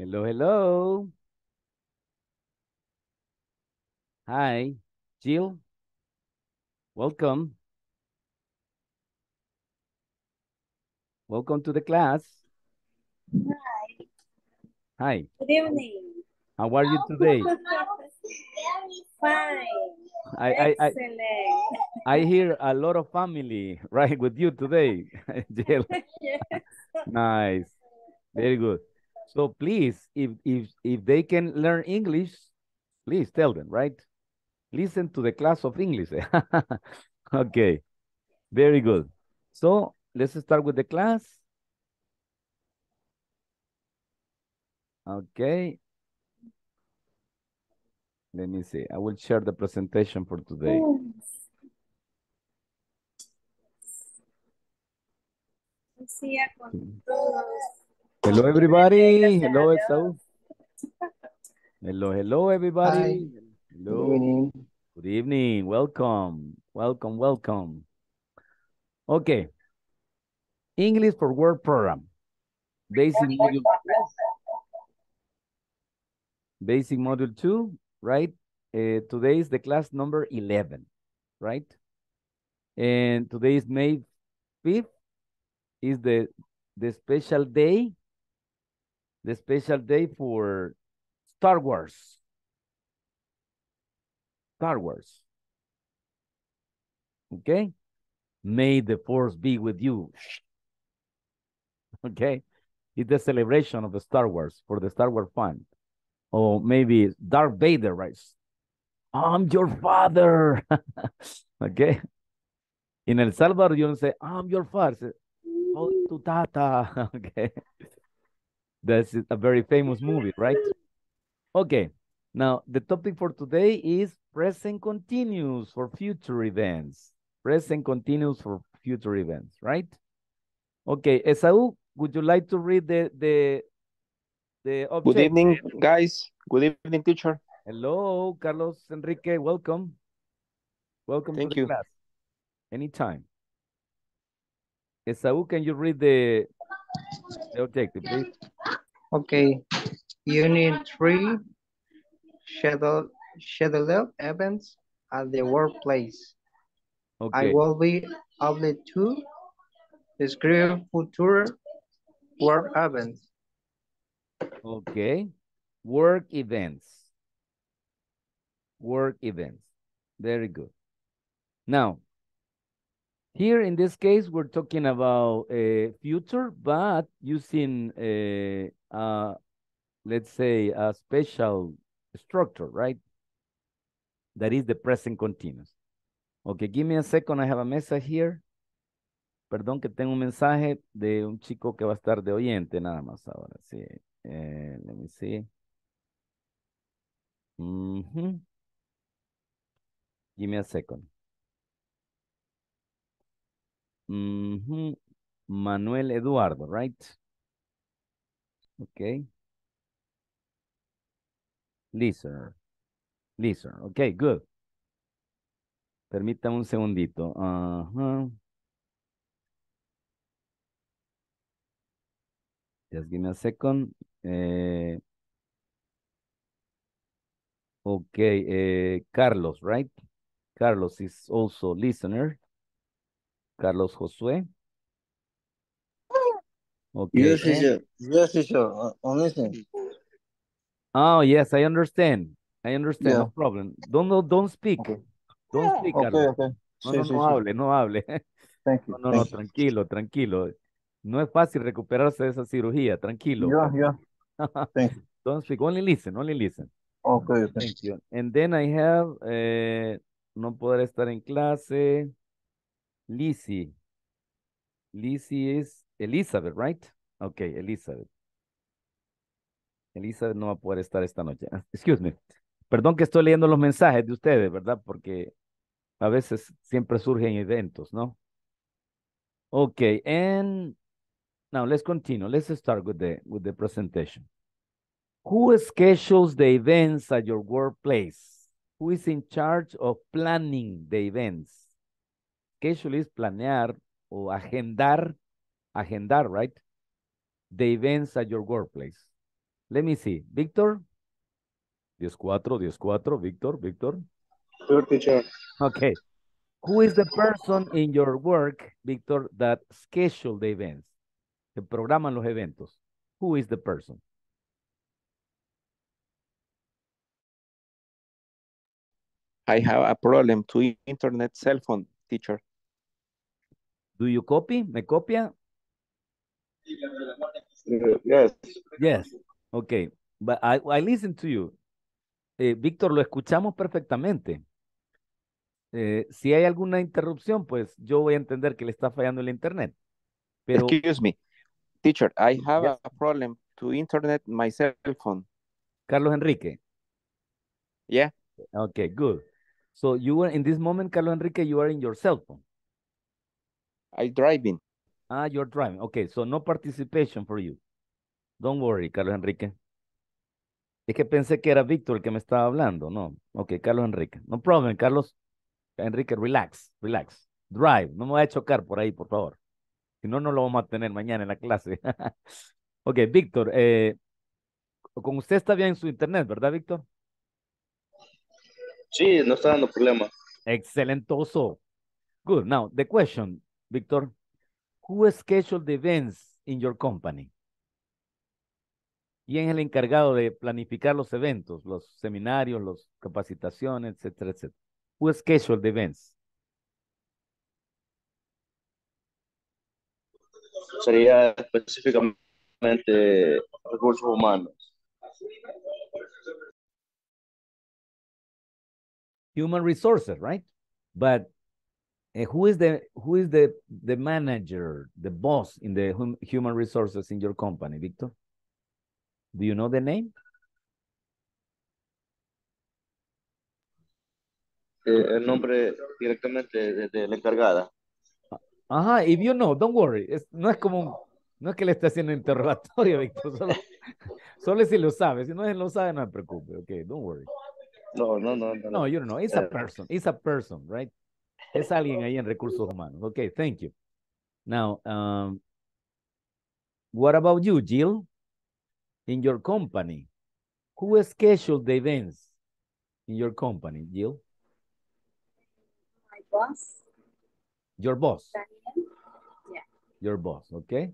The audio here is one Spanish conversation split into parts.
Hello, hello. Hi, Jill. Welcome. Welcome to the class. Hi. Hi, Good evening. how are you today? Fine. I, I, I, Excellent. I hear a lot of family, right, with you today, Jill. Yes. Nice. Very good. So please, if if if they can learn English, please tell them, right? Listen to the class of English. okay. Very good. So let's start with the class. Okay. Let me see. I will share the presentation for today. Todos. Hello, everybody. Hello, Dios. Esau. Hello, hello, everybody. Hello. Good evening. Good evening. Welcome. Welcome, welcome. Okay. English for Word Program. Basic module. Basic module two, right? Uh, today is the class number 11, right? And today is May 5th, is the, the special day, the special day for Star Wars. Star Wars. Okay? May the force be with you. Okay? It's the celebration of the Star Wars for the Star Wars fan. Or maybe Darth Vader, right? I'm your father. okay? In El Salvador, you don't say, I'm your father. Say, oh, tu tata. okay? That's a very famous movie, right? Okay. Now, the topic for today is present continuous for future events. Present continuous for future events, right? Okay, Esau, would you like to read the the the object? Good evening, guys. Good evening, teacher. Hello, Carlos Enrique, welcome. Welcome Thank to the you. class. Anytime. Esau, can you read the, the objective, please? Okay, unit three, schedule, schedule events at the workplace. Okay. I will be able to describe future work events. okay. Work events. Work events. Very good. Now, here in this case, we're talking about a future, but using a, uh, let's say, a special structure, right? That is the present continuous. Okay, give me a second. I have a message here. Perdón que tengo un mensaje de un chico que va a estar de oyente nada más ahora. Sí. Eh, let me see. Mhm. Give me a second. Manuel Eduardo, right? Okay. Listener. Listener. Okay, good. Permítame un segundito. Just give me a second. Eh, okay, eh, Carlos, right? Carlos is also listener. Carlos Josué. Okay. Yes, teacher. Yes, teacher. Oh, yes, I understand. I understand. No Yeah. problem. Don't, no, don't speak. Okay. Don't speak, Okay, Carlos. okay. No, Sí, no, sí, no sí. hable, no hable. Thank you. No, no, no, you. tranquilo, tranquilo. No es fácil recuperarse de esa cirugía, tranquilo. Yeah, yeah. Thank you. Don't speak, only listen, only listen. Okay. Thank you. And then I have, eh, no poder estar en clase. Lizzie. Lizzie is Elizabeth, right? Okay, Elizabeth. Elizabeth no va a poder estar esta noche. Ah, Excuse me. Perdón que estoy leyendo los mensajes de ustedes, ¿verdad? Porque a veces siempre surgen eventos, ¿no? Okay, and now let's continue. Let's start with the with the presentation. Who schedules the events at your workplace? Who is in charge of planning the events? Schedule is planear o agendar, agendar, right? The events at your workplace. Let me see. Victor. 10-4, 10-4. Victor, Victor. Sure, teacher. Okay. Who is the person in your work, Victor, that schedule the events? Que programan los eventos. Who is the person? I have a problem to internet cell phone, teacher. Do you copy? ¿Me copia? Uh, yes. Yes. Okay. But I, I listen to you. Eh, Víctor, lo escuchamos perfectamente. Eh, si hay alguna interrupción, pues yo voy a entender que le está fallando el internet. Pero, Excuse me. Teacher, I have Yes. a problem to internet my cell phone. Carlos Enrique. Yeah, Okay, good. So you are in this moment, Carlos Enrique, you are in your cell phone. I driving. Ah, you're driving. Okay, so no participation for you. Don't worry, Carlos Enrique. Es que pensé que era Víctor el que me estaba hablando. No. Ok, Carlos Enrique. No problem, Carlos. Enrique, relax, relax. Drive. No me voy a chocar por ahí, por favor. Si no, no lo vamos a tener mañana en la clase. ok, Víctor. Eh, con usted está bien su internet, ¿verdad, Víctor? Sí, no está dando problema. Excelentoso. Good. Now, the question, Victor. Who scheduled the events in your company? ¿Quién es el encargado de planificar los eventos, los seminarios, las capacitaciones, etcétera, etcétera? Who scheduled the events? Sería específicamente recursos humanos. Human resources, right? But uh, who is the who is the the manager, the boss in the hum- human resources in your company, Victor? Do you know the name? Eh, el nombre directamente de, de la encargada. Ajá, if you know, don't worry. Es, no es como, un- no es que le esté haciendo interrogatorio, Víctor, solo, solo si lo sabe. Si no lo sabe, no se preocupe, okay, don't worry. No, no, no. No, No, you don't know. It's a Eh. person. It's a person, right? Es alguien ahí en recursos humanos. Okay, thank you. Now, um, what about you, Jill? In your company, who scheduled the events in your company, Jill? My boss, Your boss. Daniel. Your boss, okay?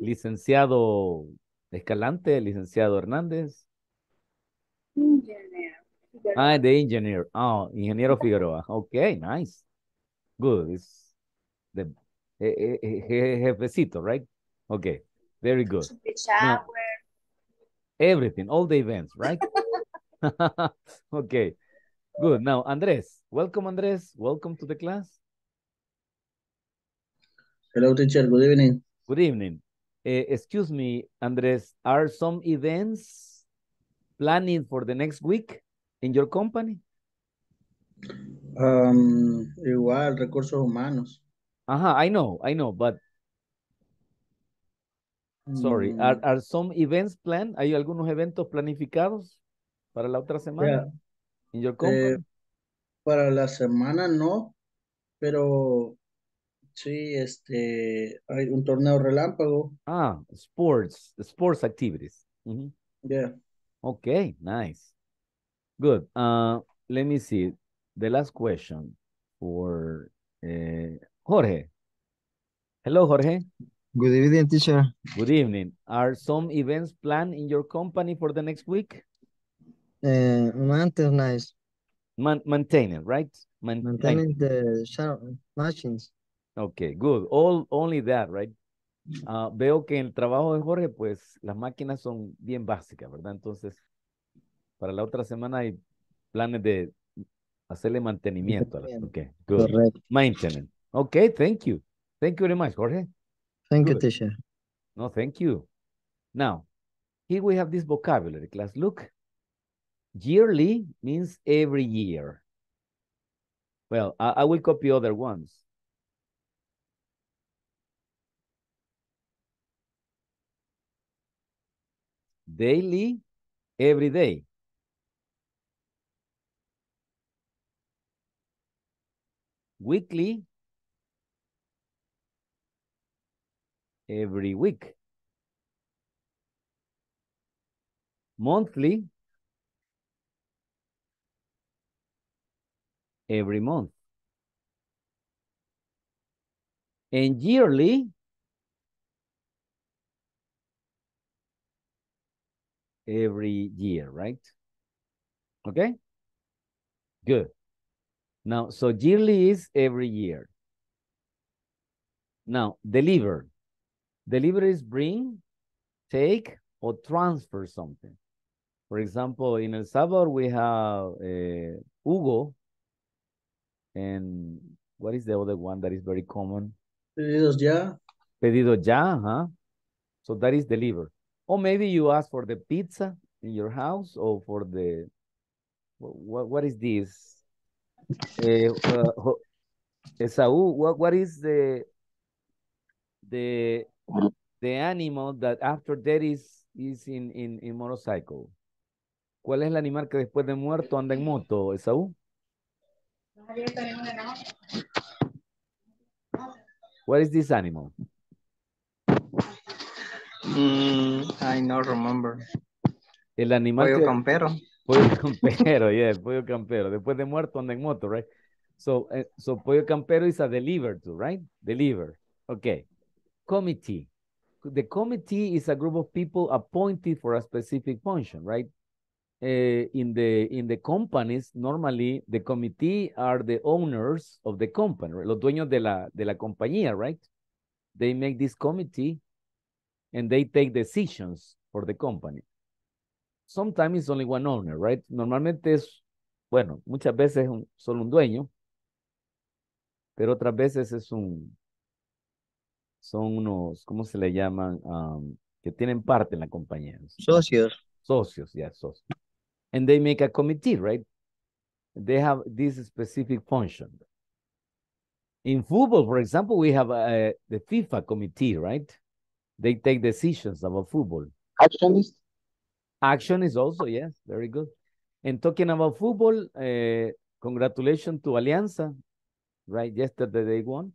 Licenciado Escalante, licenciado Hernández. Engineer. Ah, the engineer. Oh, ingeniero Figueroa. Okay, nice. Good. It's the eh, eh, eh, je- jefecito, right? Okay, very good. The. Everything, all the events, right? okay, good. Now, Andres, welcome, Andres. Welcome to the class. Hello, teacher. Good evening. Good evening. Eh, excuse me, Andres, are some events planning for the next week in your company? Um, igual, recursos humanos. Uh-huh, I know, I know, but sorry, are, Mm, are some events planned? ¿Hay algunos eventos planificados para la otra semana yeah, in your company? eh, para la semana no, pero sí, este, hay un torneo relámpago. Ah, sports, sports activities. Mhm. Yeah. Okay, nice. Good. Uh, let me see. The last question for uh, Jorge. Hello, Jorge. Good evening, teacher. Good evening. Are some events planned in your company for the next week? Uh, maintenance, Man maintaining, right? Man- maintaining the machines. Okay, good. All, only that, right? Ah, veo que en el trabajo de Jorge, pues las máquinas son bien básicas, ¿verdad? Entonces, para la otra semana hay planes de hacerle mantenimiento. a las- Okay, good. Correct. Maintenance. Okay, thank you. Thank you very much, Jorge. Thank you, Good. teacher. No, thank you. Now, here we have this vocabulary class. Look, yearly means every year. Well, I, I will copy other ones. Daily, every day. Weekly, every week. Monthly. Every month. And yearly. Every year, right? Okay? Good. Now, so yearly is every year. Now, deliver. Deliver is bring, take, or transfer something. For example, in El Salvador, we have uh, Hugo. And what is the other one that is very common? Pedidos ya. Pedido ya, huh? So that is deliver. Or maybe you ask for the pizza in your house or for the, what, what is this? Uh, uh, Esau, what, what is the, the, the animal that after that is, is in, in, in motorcycle? ¿Cuál es el animal que después de muerto anda en moto, Esaú? What is this animal? Mm, I not remember. El animal Pollo que... campero. Pollo campero, yeah, pollo campero. Después de muerto anda en moto, right? So, uh, so pollo campero is a deliver to, right? Deliver. Okay. Committee. The committee is a group of people appointed for a specific function, right? Uh, in the in the companies, normally the committee are the owners of the company, right? los dueños de la de la compañía, right? They make this committee and they take decisions for the company. Sometimes it's only one owner, right? Normalmente es, bueno, muchas veces es un, solo un dueño, pero otras veces es un, son unos, ¿cómo se le llaman? Um, que tienen parte en la compañía. Socios. Socios, yeah, socios. And they make a committee, right? They have this specific function. In football, for example, we have uh, the FIFA committee, right? They take decisions about football. Actionist. Action is also, yes, very good. And talking about football, uh, congratulations to Alianza, right? Yesterday they won.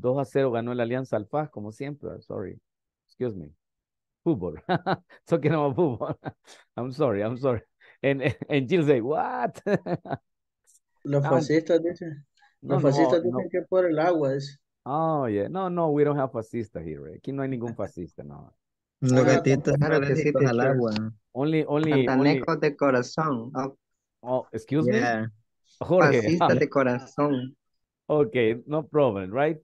2 a 0 ganó el Alianza al FAS, como siempre. Sorry. Excuse me. Football. talking about football. I'm sorry, I'm sorry. And, and Jill say, what? Los fascistas dicen. No, Los fascistas no. dicen que por el agua es. Oh, yeah. No, no, we don't have fascista here. right? Aquí no hay ningún fascista, no. Los Ah, gatitos sí, alérgicos al agua. Only, only, de corazón. Oh, oh, excuse me? Yeah. Jorge. fascista de corazón. Okay, no problem, right?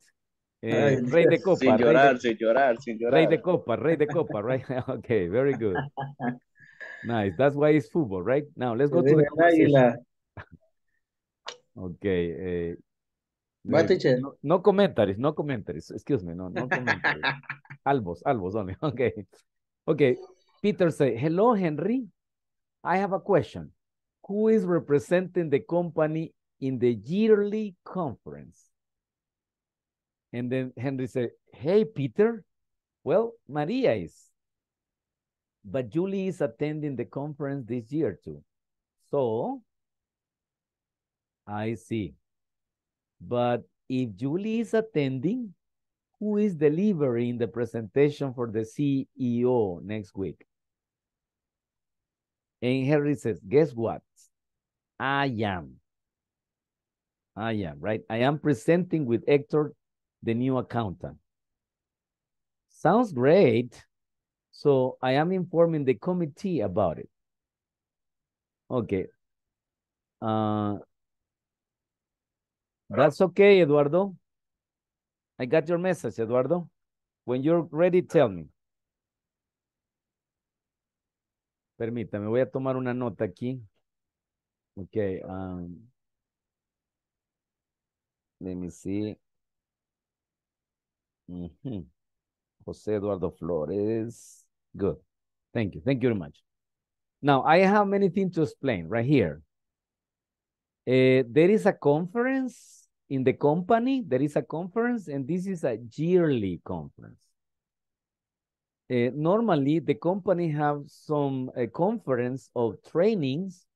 Eh, Ay, rey de copa, Sin rey de- llorar, sin llorar, sin llorar. Rey de copa, rey de copa, right? Okay, very good. Nice. That's why it's football, right? Now let's go to the conversation. águila. Okay. eh, No, no commentaries, no commentaries. Excuse me, no, no commentaries. albos, albos only. Okay. Okay. Peter say, hello, Henry. I have a question. Who is representing the company in the yearly conference? And then Henry said, hey, Peter. Well, Maria is. But Julie is attending the conference this year too. So, I see. But if Julie is attending, who is delivering the presentation for the CEO next week? And Henry says, guess what? I am. I am, right? I am presenting with Hector, the new accountant. Sounds great. So I am informing the committee about it. Okay. Uh, that's okay, Eduardo. I got your message, Eduardo. When you're ready, tell me. Permítame, voy a tomar una nota aquí. Okay. Um, let me see. Mhm. Jose Eduardo Flores. Good. Thank you. Thank you very much. Now, I have many things to explain right here. Uh, there is a conference in the company. There is a conference, and this is a yearly conference. Uh, normally, the company have some uh, conference of trainings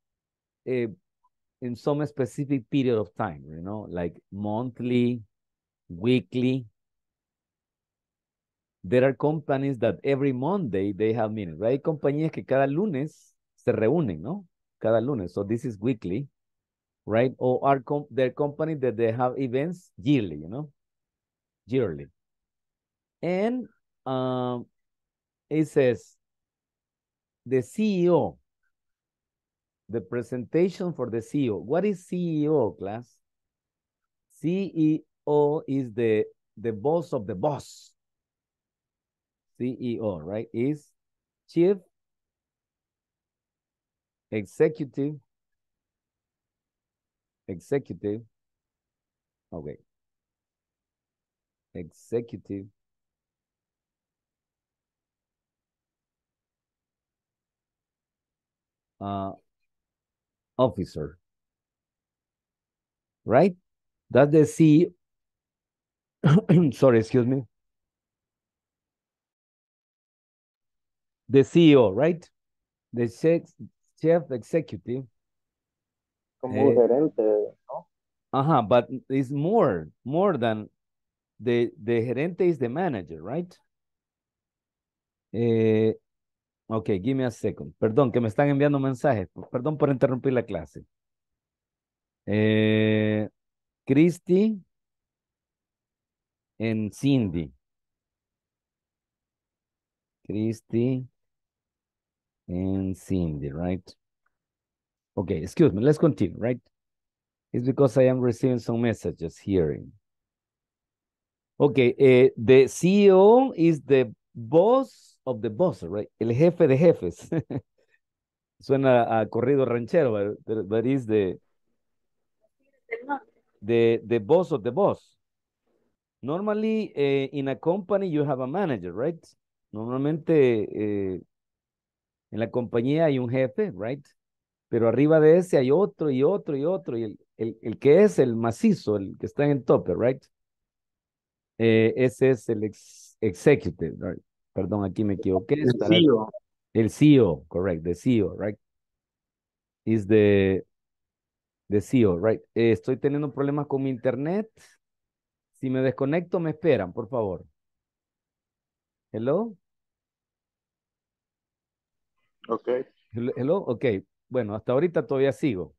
in some specific period of time, you know, like monthly, weekly. there are companies that every Monday they have meetings. Right? Hay compañías que cada lunes se reúnen, ¿no? Cada lunes. So this is weekly, right? Or are com there are companies that they have events yearly, you know? Yearly. And um, it says the CEO, the presentation for the CEO. What is CEO, class? CEO is the the boss of the boss. CEO, right? Is chief executive executive. Okay executive. Uh officer. Right? That's the CEO sorry excuse me. The CEO right? The chef executive Como Eh, gerente, ¿no? Uh-huh, but it's more, more than the the gerente is the manager, right? Eh, okay, give me a second. Perdón, que me están enviando mensajes. Perdón por interrumpir la clase. Eh, Christy and Cindy. Christy and Cindy, right? Okay, excuse me. Let's continue, right? It's because I am receiving some messages here. Okay, eh, the CEO is the boss of the boss, right? El jefe de jefes. Suena a corrido ranchero, but, but, is the, the, the boss of the boss. Normally, eh, in a company, you have a manager, right? Normalmente, eh, en la compañía hay un jefe, right? Pero arriba de ese hay otro y otro y otro, y el, el, el que es el macizo, el que está en el tope, right? Eh, ese es el ex- executive, right? Perdón, aquí me equivoqué. El CEO. El CEO, correct, the CEO, right? Is the, the CEO, right? Eh, estoy teniendo problemas con mi internet. Si me desconecto, me esperan, por favor. Hello? Ok. Hello, hello? Bueno, hasta ahorita todavía sigo.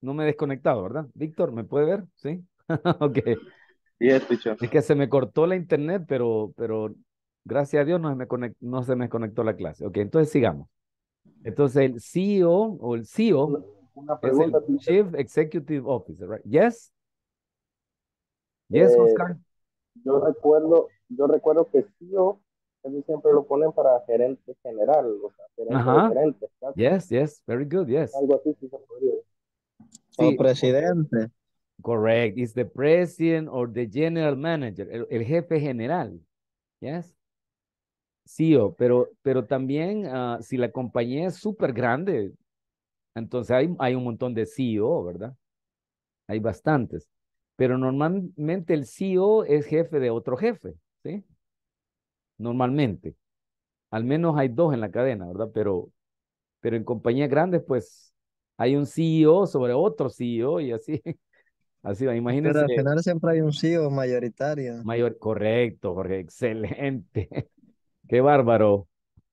No me he desconectado, ¿verdad? Víctor, ¿me puede ver? Sí. ok. Yes. Es que se me cortó la internet, pero, pero gracias a Dios no se me conec- no se me desconectó la clase. Ok, entonces sigamos. Entonces el CEO o el CEO Una, una es el pregunta. Chief Executive Officer, right? Yes? Yes, Eh, Oscar? Yo recuerdo, yo recuerdo que CEO, casi siempre lo ponen para gerente general, o sea, gerente Ajá. casi. Yes, yes, very good, yes. Algo así sí se podría. Sí, O presidente. correct. It's the president or the general manager, el, el jefe general. Yes. CEO, pero, pero también ah, si la compañía es súper grande, entonces hay, hay un montón de CEO, ¿verdad? Hay bastantes. Pero normalmente el CEO es jefe de otro jefe, ¿sí? Normalmente. Al menos hay dos en la cadena, ¿verdad? Pero, pero en compañías grandes, pues hay un CEO sobre otro CEO y así. Así va. Pero Imagínense. al final siempre hay un CEO mayoritario. Mayor, correcto, Jorge, excelente. Qué bárbaro.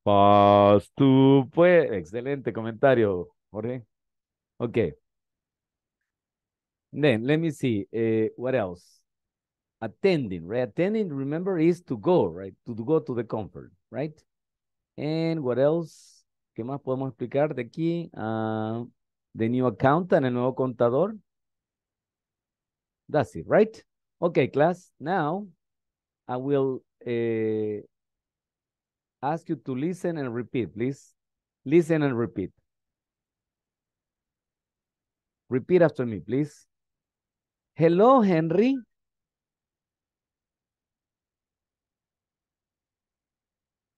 Paz tú, pues. Excelente comentario, Jorge. Okay. Then let me see. eh, what else? Attending, right? Attending, remember, is to go, right? To go to the conference, right? And what else? ¿Qué más podemos explicar de aquí? Ah, the new accountant, el nuevo contador. That's it, right? Okay, class. Now, I will uh, ask you to listen and repeat, please. Listen and repeat. Repeat after me, please. Hello, Henry.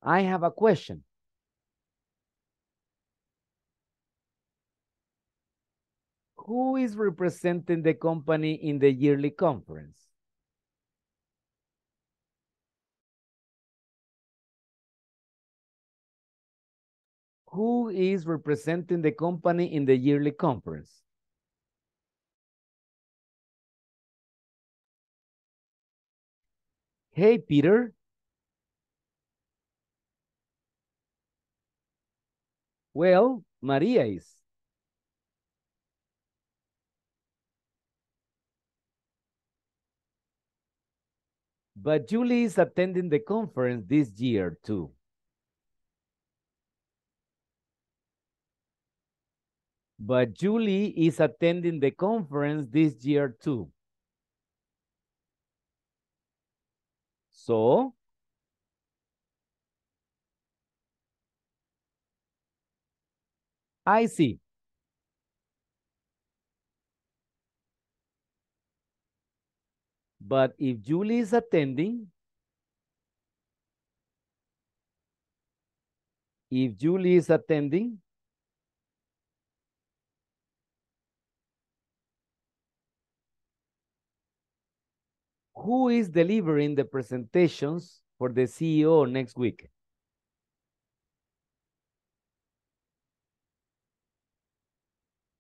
I have a question. Who is representing the company in the yearly conference? Who is representing the company in the yearly conference? Hey, Peter. Well, Maria is. But Julie is attending the conference this year too. But Julie is attending the conference this year too. So, I see. But if Julie is attending, if Julie is attending, who is delivering the presentations for the CEO next week?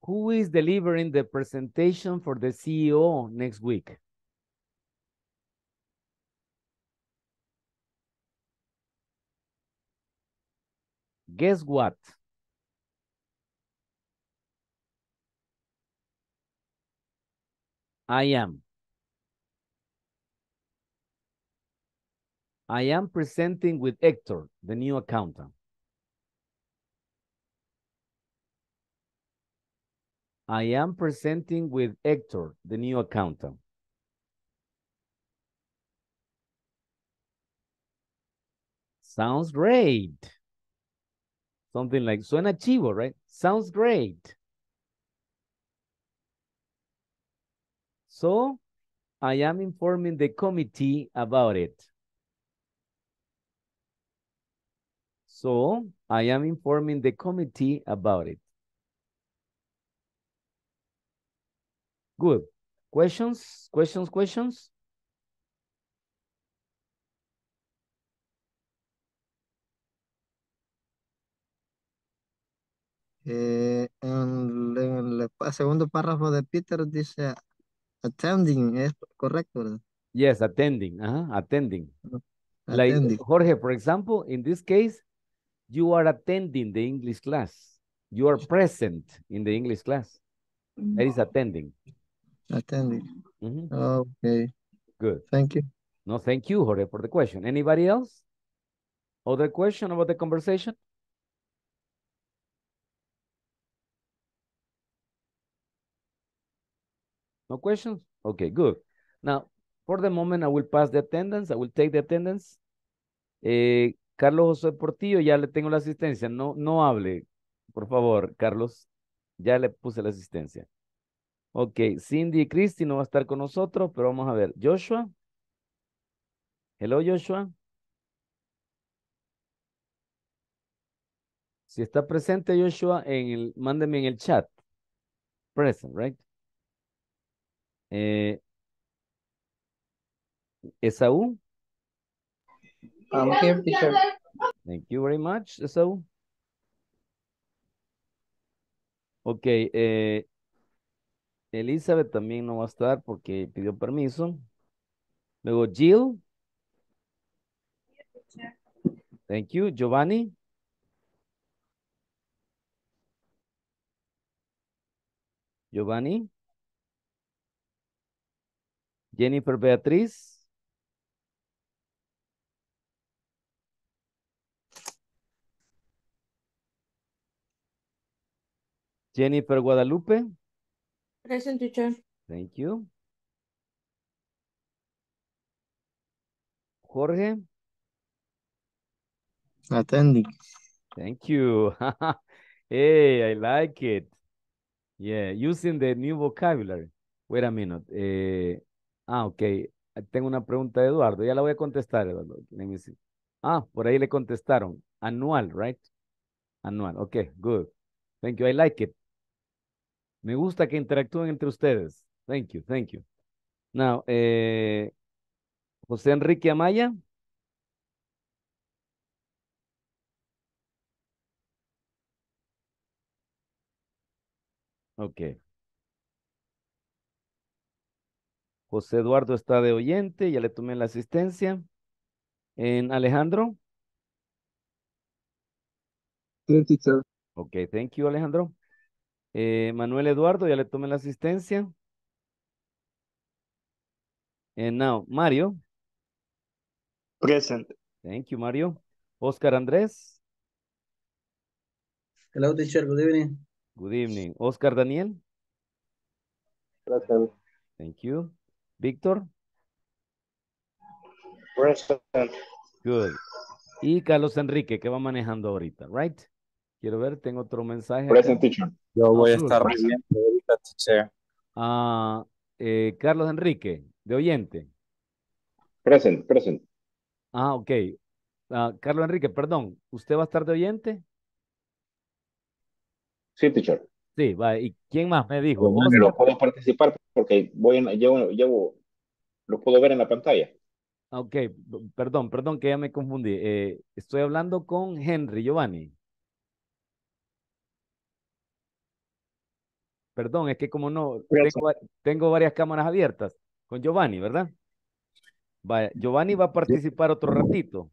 Who is delivering the presentation for the CEO next week? Guess what? I am. I am presenting with Hector, the new accountant. I am presenting with Hector, the new accountant. Sounds great. Something like, suena chivo, right? Sounds great. So, I am informing the committee about it. So, I am informing the committee about it. Good. Questions, questions, questions? Eh, en, en el pa- segundo párrafo de Peter dice attending, ¿es correcto? verdad? Yes, attending, uh attending. Like Jorge, for example, in this case, you are attending the English class. You are present in the English class. That is attending. Attending. Mhm. Okay, Good. thank you. No, thank you, Jorge, for the question. Anybody else? Other question about the conversation? No questions? Okay, good. Now, for the moment, I will pass the attendance. I will take the attendance. Eh, Carlos José Portillo, ya le tengo la asistencia. No, no hable, por favor, Carlos. Ya le puse la asistencia. Ok, Cindy y Christy no va a estar con nosotros, pero vamos a ver. Joshua. Hello, Joshua. Si está presente Joshua, en el, mándeme en el chat. Present, right? Eh, Esaú. I'm here, teacher. Thank you very much, Esaú. Ok, eh, Elizabeth también no va a estar porque pidió permiso. Luego Jill. Thank you. Giovanni. Giovanni. Jennifer Beatriz. Jennifer Guadalupe. Present teacher. Thank you. Jorge. Attending. Thank you. hey, I like it. Yeah, using the new vocabulary. Wait a minute. Eh, ah, ok. Tengo una pregunta de Eduardo. Ya la voy a contestar, Eduardo. Let me see. Ah, por ahí le contestaron. Anual, right? Anual. Ok, good. Thank you. I like it. Me gusta que interactúen entre ustedes. Thank you, thank you. Now, eh, José Enrique Amaya. Ok. José Eduardo está de oyente, ya le tomé la asistencia. En Alejandro. Sí, teacher. Ok, thank you, Alejandro. Eh, Manuel Eduardo, ya le tomé la asistencia. And now, Mario. Present. Thank you, Mario. Oscar Andrés. Hello, teacher. Good evening. Good evening. Oscar Daniel. Present. Thank you. Víctor. Present. Good. Y Carlos Enrique, que va manejando ahorita, right? Quiero ver, tengo otro mensaje. Present teacher. Yo voy a estar reviendo ahorita, teacher. Ah, eh, Carlos Enrique, de oyente. Present, present. Ah, ok. Ah, Carlos Enrique, perdón, ¿usted va a estar de oyente? Sí, teacher. Sí, va. ¿Y quién más me dijo? Pero Oscar. puedo participar porque voy en, llevo, llevo, lo puedo ver en la pantalla. Ah, Ok, perdón, perdón que ya me confundí. Eh, estoy hablando con Henry Giovanni. Perdón, es que como no, tengo, va- tengo varias cámaras abiertas con Giovanni, ¿verdad? Vaya, Giovanni va a participar otro ratito.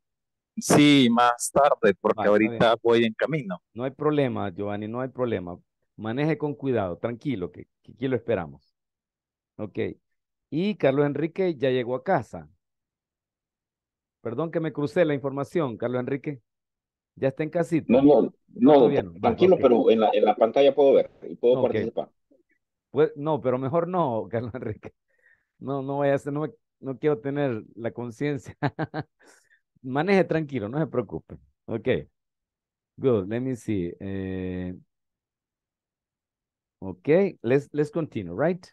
Sí, más tarde, porque ahorita voy en camino. No hay problema, Giovanni, no hay problema. Maneje con cuidado, tranquilo, que, que aquí lo esperamos. Ok. Y Carlos Enrique ya llegó a casa. Perdón que me crucé la información, Carlos Enrique. Ya está en casita. No, no, no, tranquilo, pero en la, en la pantalla puedo ver y puedo participar. Pues, no, pero mejor no, Carlos Enrique. No, no vaya a no, no quiero tener la conciencia. Maneje tranquilo, no se preocupe. Ok. Good. Let me see. Eh, okay, let's let's continue, right?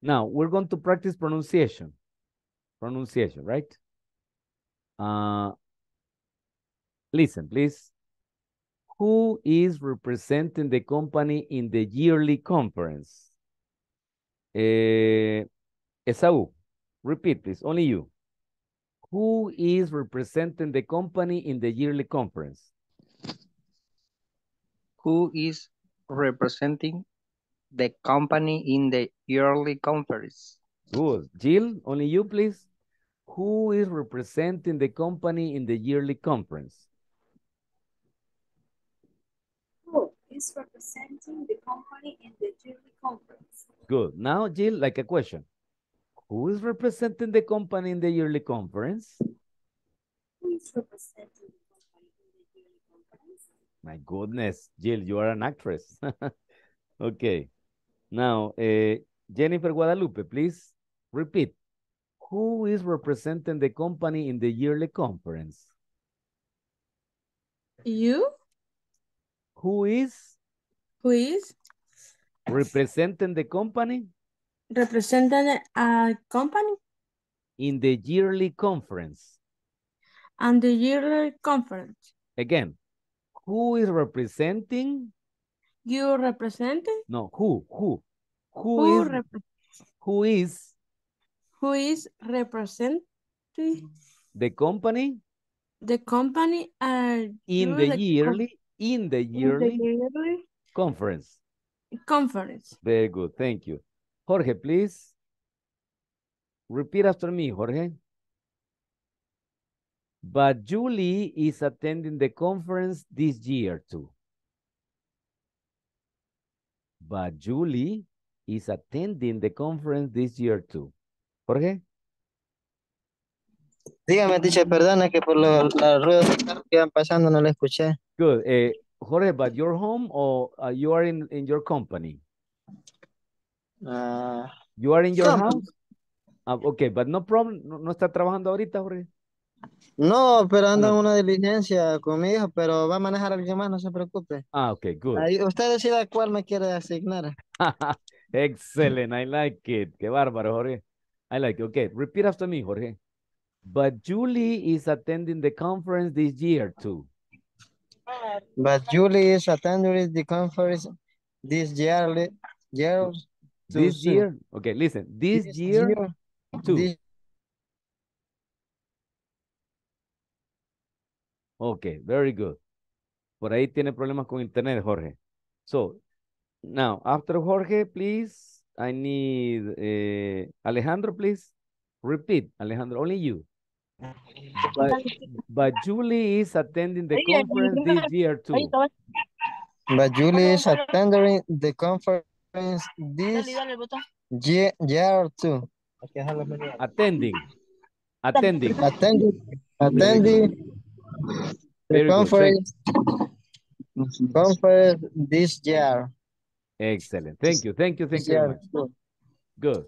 Now we're going to practice pronunciation. Pronunciation, right? Uh, listen, please. Who is representing the company in the yearly conference? Eh, Esau, repeat please, only you. Who is representing the company in the yearly conference? Who is representing the company in the yearly conference? Good. Jill, only you, please. Who is representing the company in the yearly conference? Who is representing the company in the yearly conference? Good. Now, Jill, like a question. Who is representing the company in the yearly conference? Who is representing the company in the yearly conference? My goodness, Jill, you are an actress. okay. Now, eh, Jennifer Guadalupe, please repeat. Who is representing the company in the yearly conference? You? Who is Who is representing the company representing a company in the yearly conference? and the yearly conference? Again, who is representing? You representing? No, who, who, who who is? Who is? Who is representing the company the company and in the com- yearly, in the in the yearly yearly conference? Conference? Very good, thank you. Jorge, please. Repeat after me, Jorge. But Julie is attending the conference this year too. But Julie is attending the conference this year too. Jorge? Dígame, teacher, perdona que por lo- las ruedas de carro que iban pasando no la escuché. Good. Eh, Jorge, but you're home or uh, you are in, in your company? Ah, You are in your house? Ah, okay, but no problem. No, no está trabajando ahorita, Jorge. no, pero ando en no. una diligencia con mi hijo, pero va a manejar alguien más, no se preocupe. Ah, okay, good. Ahí, usted decida cuál me quiere asignar. Excellent. I like it. Qué bárbaro, Jorge. I like it. Okay, repeat after me, Jorge. But Julie is attending the conference this year too. But Julie is attending the conference this yearly, year. This year, okay, listen. This, year, too. this- Okay, very good. Por ahí tiene problemas con internet, Jorge. So, now, after Jorge, please, I need uh, Alejandro, please. Repeat, Alejandro, only you. But, but Julie is attending the conference this year too. But Julie is attending the conference this year, year too. Attending. Attending. Attending, attending the conference, conference this year. Excellent. Thank you. Thank you. Thank This you year Good.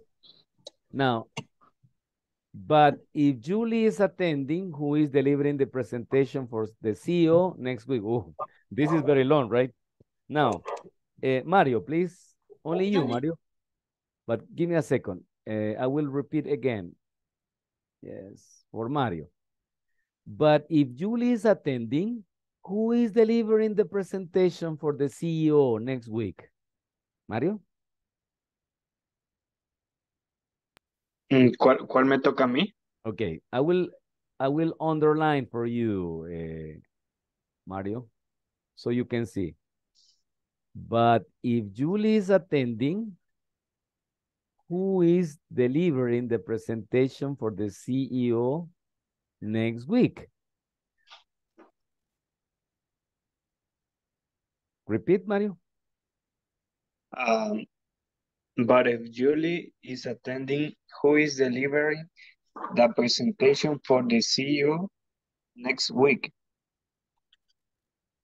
Now, but if Julie is attending, who is delivering the presentation for the CEO next week? Oh, this is very long, right? Now, eh, Mario, please. Only you, Mario. But give me a second. Eh, I will repeat again. Yes, for Mario. But if Julie is attending, who is delivering the presentation for the CEO next week? Mario? ¿Cuál, cuál me toca a mí? Okay, I will I will underline for you, eh, Mario, so you can see. But if Julie is attending, who is delivering the presentation for the CEO next week? Repeat, Mario. Um, but if Julie is attending, who is delivering the presentation for the CEO next week?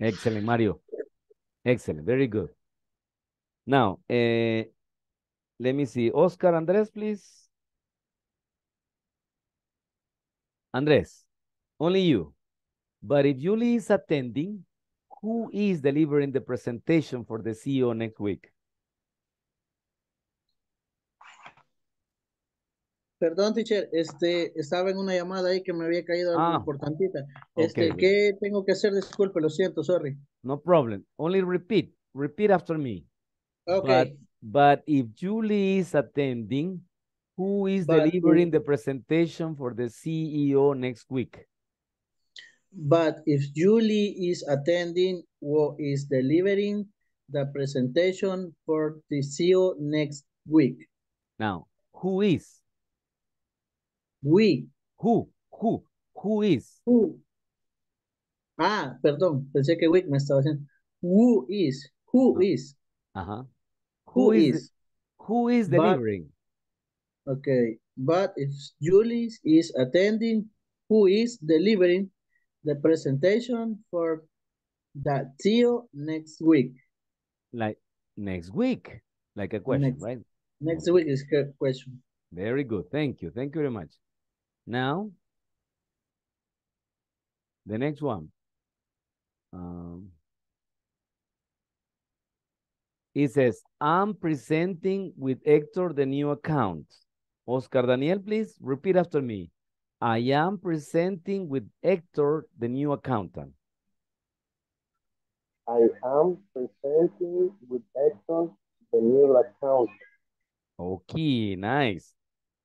Excellent, Mario. Excellent, very good. Now, eh, let me see. Oscar Andres, please. Andres, only you. But if Julie is attending, who is delivering the presentation for the CEO next week? Perdón, teacher, este, estaba en una llamada ahí que me había caído algo Ah, importantita. Este, okay. ¿qué tengo que hacer? Disculpe, lo siento, sorry. No problem. Only repeat. Repeat after me. But, Okay, but if Julie is attending, who is But delivering if- the presentation for the CEO next week? but if Julie is attending or is delivering the presentation for the CEO next week, Now, who is? We, Who? Who? Who is? who, ah, perdón, pensé que week me estaba haciendo. Who is, who No. is, Uh-huh. who is is, Who is But- delivering? okay, but if Julie is attending, who is delivering the presentation for the CEO next week? Like next week. Like a question, Next. right? Next week is her question. Very good. Thank you. Thank you very much. Now, the next one. Um, it says, I'm presenting with Hector the new account. Oscar Daniel, please repeat after me. I am presenting with Hector the new accountant. I am presenting with Hector the new accountant. Okay, nice.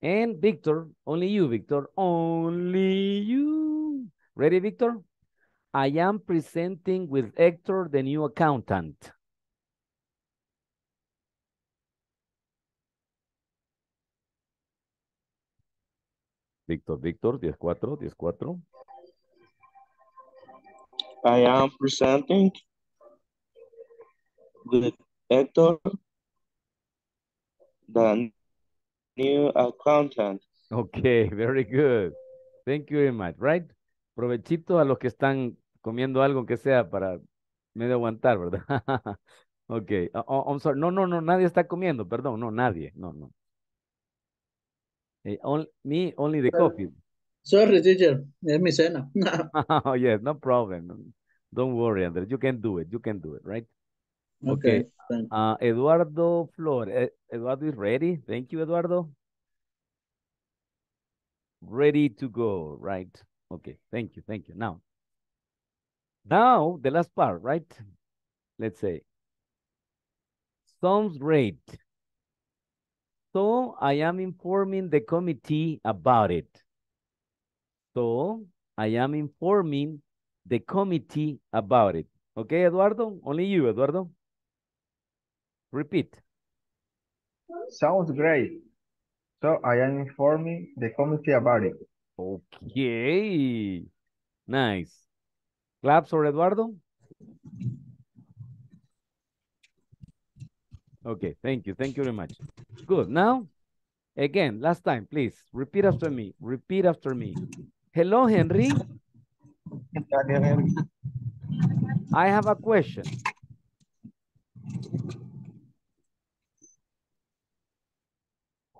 And Victor, only you, Victor, only you. Ready, Victor? I am presenting with Hector, the new accountant. Víctor, Víctor, 10-4, 10-4. I am presenting with Hector, the new accountant. Okay, very good. Thank you very much, right? Provechito a los que están comiendo algo que sea para medio aguantar, ¿verdad? Okay, oh, I'm sorry. No, no, no, nadie está comiendo, perdón, no, nadie, no, no. Eh, on- me, only the coffee. Sorry, teacher, es mi cena. Oh, yes, no problem. Don't worry, Andres. You can do it. You can do it, right? Okay, thank- Uh, Eduardo Flores. Eh, Eduardo is ready. Thank you, Eduardo. Ready to go, right? Okay, thank you, thank you. Now, now the last part, right? Let's say. Sounds great. So I am informing the committee about it. So I am informing the committee about it. Okay, Eduardo? Only you, Eduardo. Repeat. Sounds great. So I am informing the committee about it. Okay. Nice. Claps for Eduardo. Okay, thank you. Thank you very much. Good. Now, again, last time, please. Repeat after me. Repeat after me. Hello, Henry. I have a question.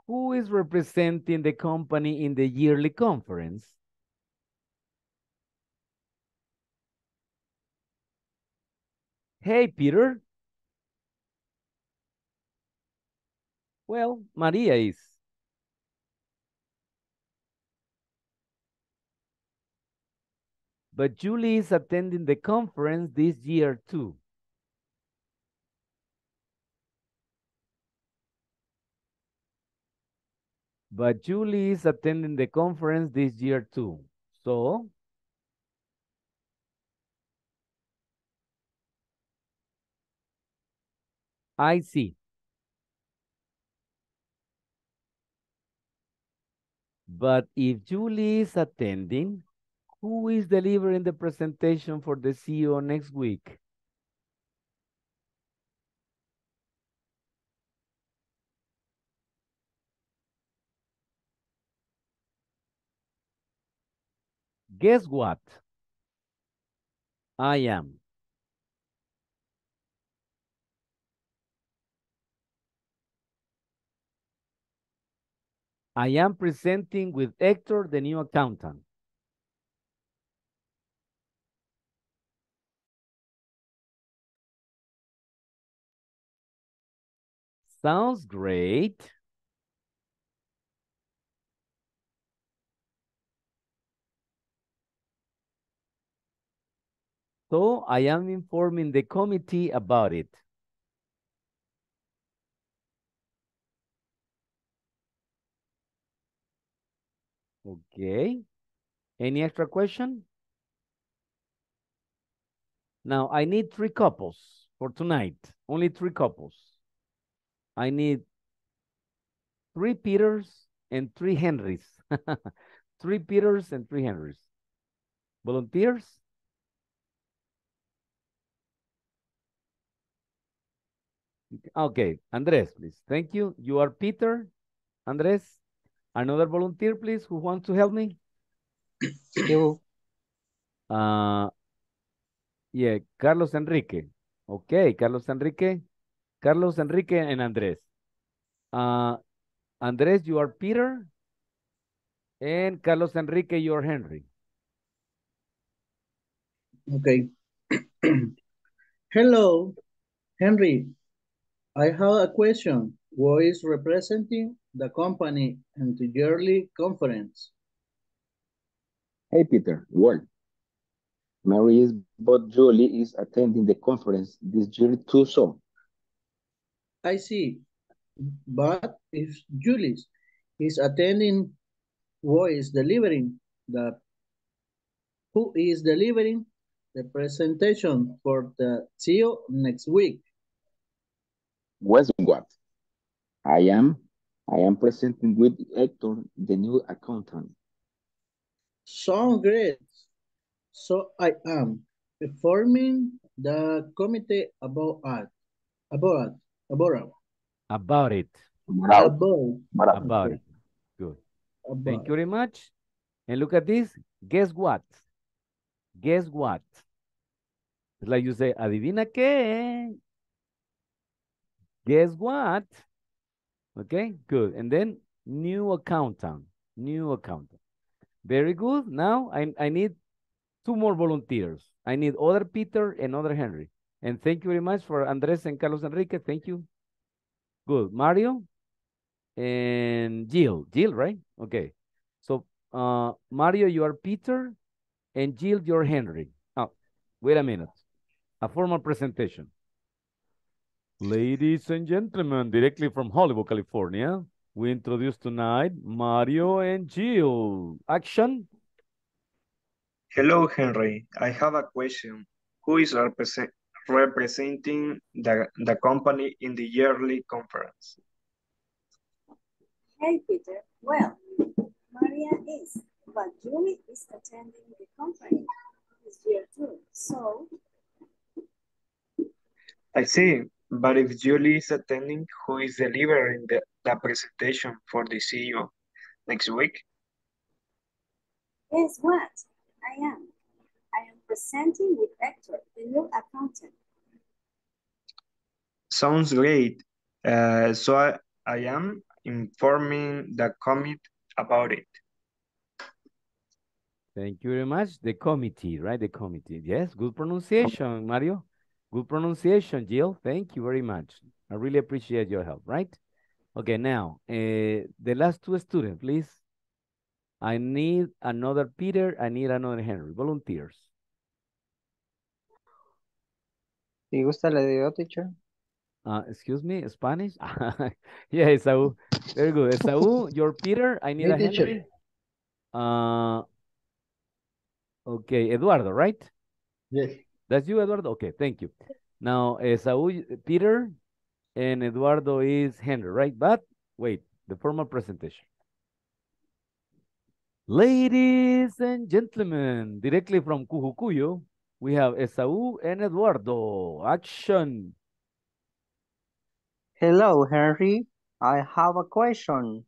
Who is representing the company in the yearly conference? Hey, Peter. Well, Maria is. But Julie is attending the conference this year too. But Julie is attending the conference this year too. So, I see. But if Julie is attending, who is delivering the presentation for the CEO next week? Guess what? I am. I am presenting with Hector, the new accountant. Sounds great. So I am informing the committee about it. Okay. Any extra question? Now I need three couples for tonight. Only three couples. I need three Peters and three Henrys. three Peters and three Henrys. Volunteers? Okay, Andres, please. Thank you. You are Peter. Andres, another volunteer, please, who wants to help me? You. Uh, yeah, Carlos Enrique. Okay, Carlos Enrique. Carlos Enrique and Andres. Uh, Andres, you are Peter. And Carlos Enrique, you are Henry. Okay. Hello, Henry. I have a question. Who is representing the company in the yearly conference? Hey, Peter. Well, Mary is, but Julie is attending the conference this year too, so. I see. But if Julie is attending, who is delivering the who is delivering the presentation for the CEO next week? Guess what? I am, I am presenting with Hector, the new accountant. Sound great. So I am informing the committee about it. About it. About it. About it. About, About it. Good. about Thank you very much. And look at this. Guess what? Guess what? It's like you say, adivina qué. Guess what? Okay, good. And then new accountant. New accountant. Very good. Now I, I need two more volunteers. I need other Peter and other Henry. And thank you very much for Andres and Carlos Enrique. Thank you. Good. Mario and Jill. Jill, right? Okay. So uh, Mario, you are Peter, and Jill, you're Henry. Oh, wait a minute. A formal presentation. Ladies and gentlemen, directly from Hollywood, California, we introduce tonight Mario and Jill. Action. Hello, Henry. I have a question. Who is represent, representing the, the company in the yearly conference? Hey, Peter. Well, Maria is, but Julie is attending the conference this year too. So, I see. But if Julie is attending, who is delivering the, the presentation for the CEO next week? guess what? I am. I am presenting with Hector, the new accountant. Sounds great. Uh, so I, I am informing the committee about it. Thank you very much. The committee, right? The committee. Yes, good pronunciation, Mario. Good pronunciation, Jill. Thank you very much. I really appreciate your help, right? Okay, now, uh, the last two students, please. I need another Peter, I need another Henry. Volunteers. Si gusta le digo, teacher. Uh, excuse me, Spanish? yeah, Esau. Very good. Esau, you're Peter. I need Hey, a teacher. Henry. Uh, okay, Eduardo, right? Yes. That's you, Eduardo? Okay, thank you. Now, eh, Esau, eh, Peter, and Eduardo is Henry, right? But wait, the formal presentation. Ladies and gentlemen, directly from Cujucuyo, we have Esau and Eduardo. Action. Hello, Henry. I have a question.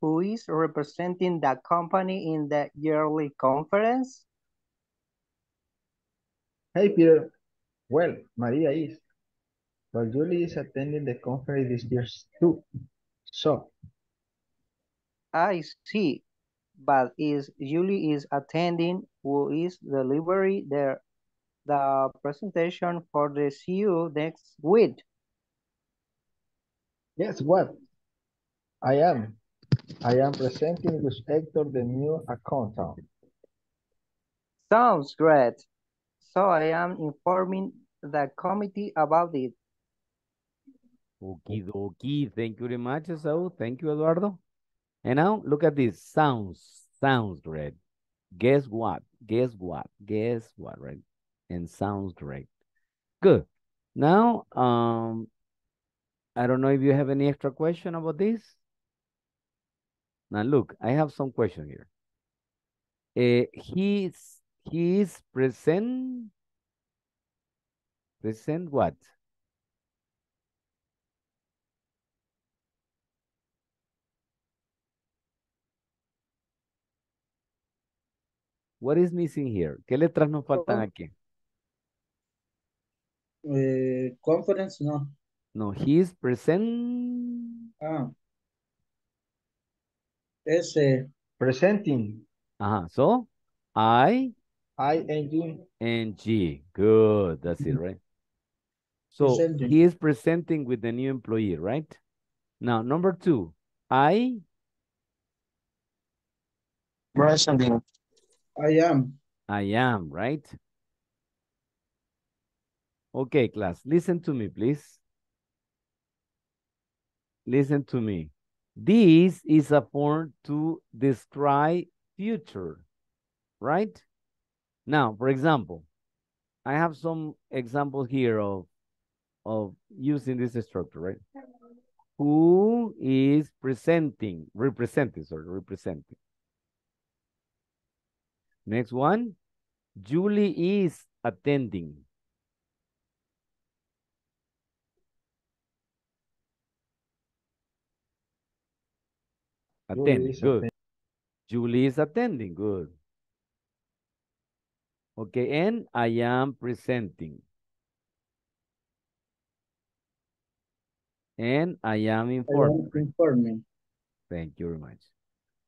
Who is representing the company in the yearly conference? Hey, Peter. Well, Maria is. But Julie is attending the conference this year too. So, I see. But is Julie is attending who is delivering the the presentation for the CEO next week? guess what? I am. I am presenting with Hector the new accountant. Sounds great. So I am informing the committee about it. Okie dokie. Thank you very much, Esau. Thank you, Eduardo. And now look at this. Sounds. Sounds great. Guess what? Guess what? Guess what, right? And sounds great. Good. Now, um, I don't know if you have any extra question about this. Now look, I have some question here. Uh, he's he is present. Present what? What is missing here? ¿Qué letras nos faltan aquí? Eh, conference, no. No, he is present. Ah. Ese, Presenting. Ajá, so I ING. and G. Good, that's it, mm-hmm. right? So Presenting. he is presenting with the new employee, right? Now, number two, I Presenting. I am. I am, right? Okay, class, listen to me, please. Listen to me. This is a form to describe future, right? Now, for example, I have some examples here of, of using this structure, right? Who is presenting, representing, sorry, representing. Next one, Julie is attending. Attending, good. Julie is attending, good. Okay, and I am presenting. And I am I informing. am informing. Thank you very much.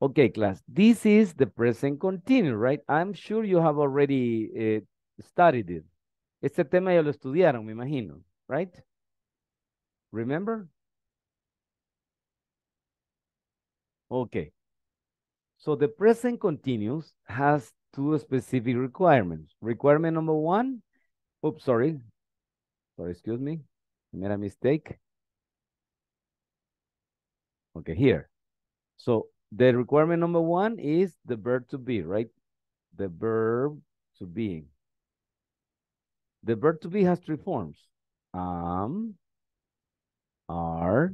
Okay, class, this is the present continuous, right? I'm sure you have already eh, studied it. Este tema ya lo estudiaron, me imagino, right? Remember? Okay. So the present continuous has two specific requirements. Requirement number one, oops, sorry. Sorry, excuse me. I made a mistake. Okay, here. So the requirement number one is the verb to be, right? The verb to be. The verb to be has three forms. Am, are,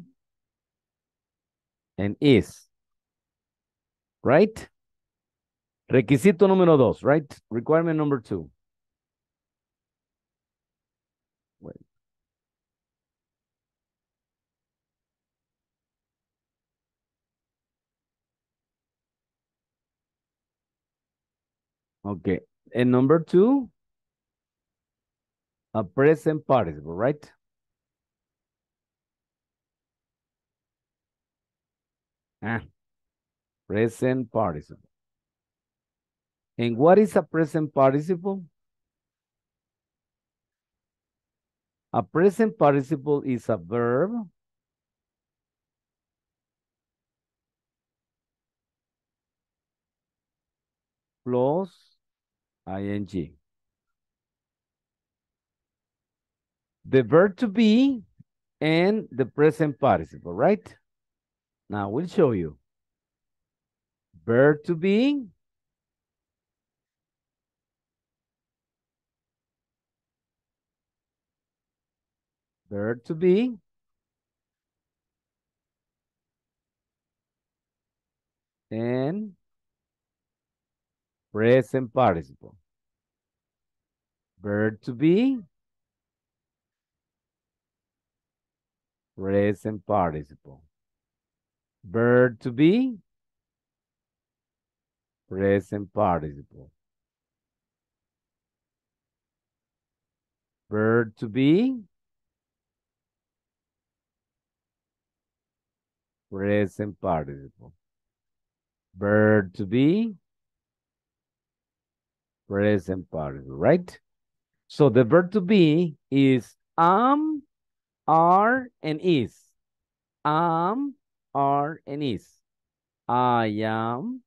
and is. Right? Requisito número dos, right? Requirement number two. Wait. Okay. And number two, a present participle, right? Ah, present participle. And what is a present participle? A present participle is a verb plus ing. The verb to be and the present participle, right? Now we'll show you. Verb to be verb to be and present participle. Verb to be present participle. Verb to be present participle. Verb to be present participle. Verb to be present participle, right? So the verb to be is am, are, and is. Am, are, and is. I am,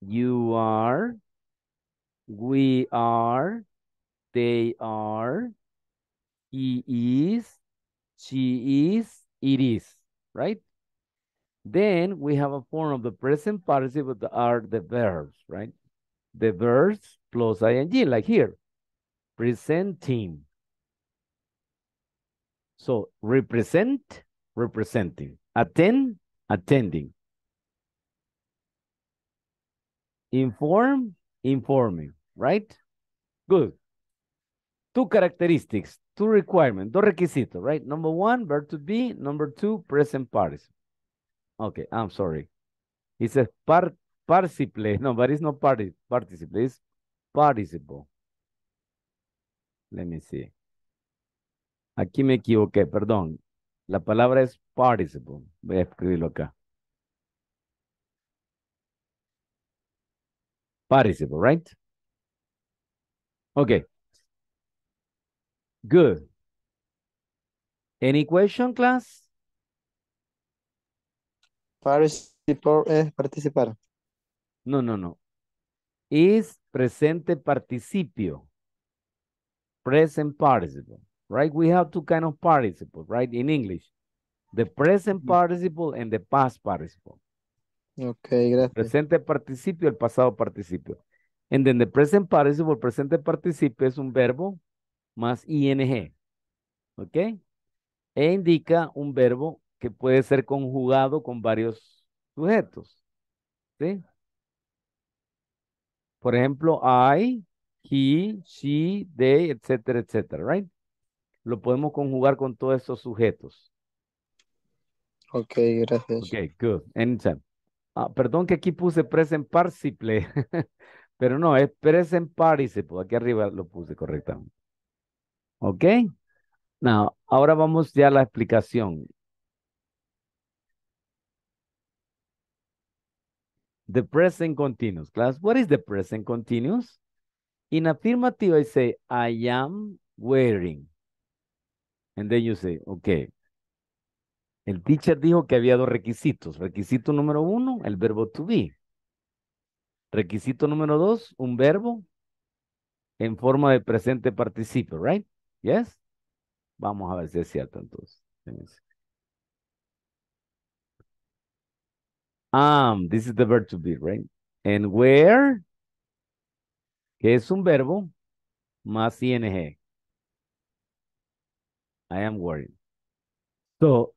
you are, we are, they are, he is, she is, it is, right? Then we have a form of the present participle that are the verbs, right? The verbs plus ing, like here. Presenting. So represent, representing. Attend, attending. Inform, informing, right? Good. Two characteristics, two requirements, dos requisitos, right? Number one, verb to be. Number two, present participle. Okay, I'm sorry. It says part, participle. No, but it's not party, participle. It's participle. Let me see. Aquí me equivoqué, perdón. La palabra es participle. Voy a escribirlo acá. Participle, right? Okay. Good. Any question, class? Participo es participar. No, no, no. Is presente participio. Present participle, right? We have two kind of participle, right? In English. The present participle and the past participle. Ok, gracias. Presente participio, el pasado participio. And then the present participle, presente participio es un verbo más ing. ¿Ok? E indica un verbo que puede ser conjugado con varios sujetos. ¿Sí? Por ejemplo, I, he, she, they, etcétera, etcétera, right? Lo podemos conjugar con todos estos sujetos. Ok, gracias. Ok, good. Anytime. Ah, perdón que aquí puse present participle, pero no, es present participle. Aquí arriba lo puse correctamente. Ok. Now, ahora vamos ya a la explicación. The present continuous. Class, what is the present continuous? In affirmative, I say, I am wearing. And then you say, okay. El teacher dijo que había dos requisitos. Requisito número uno, el verbo to be. Requisito número dos, un verbo en forma de presente participio, right? Yes? Vamos a ver si es cierto entonces. Um, this is the verb to be, right? And where, que es un verbo, más ing. I am worried. So,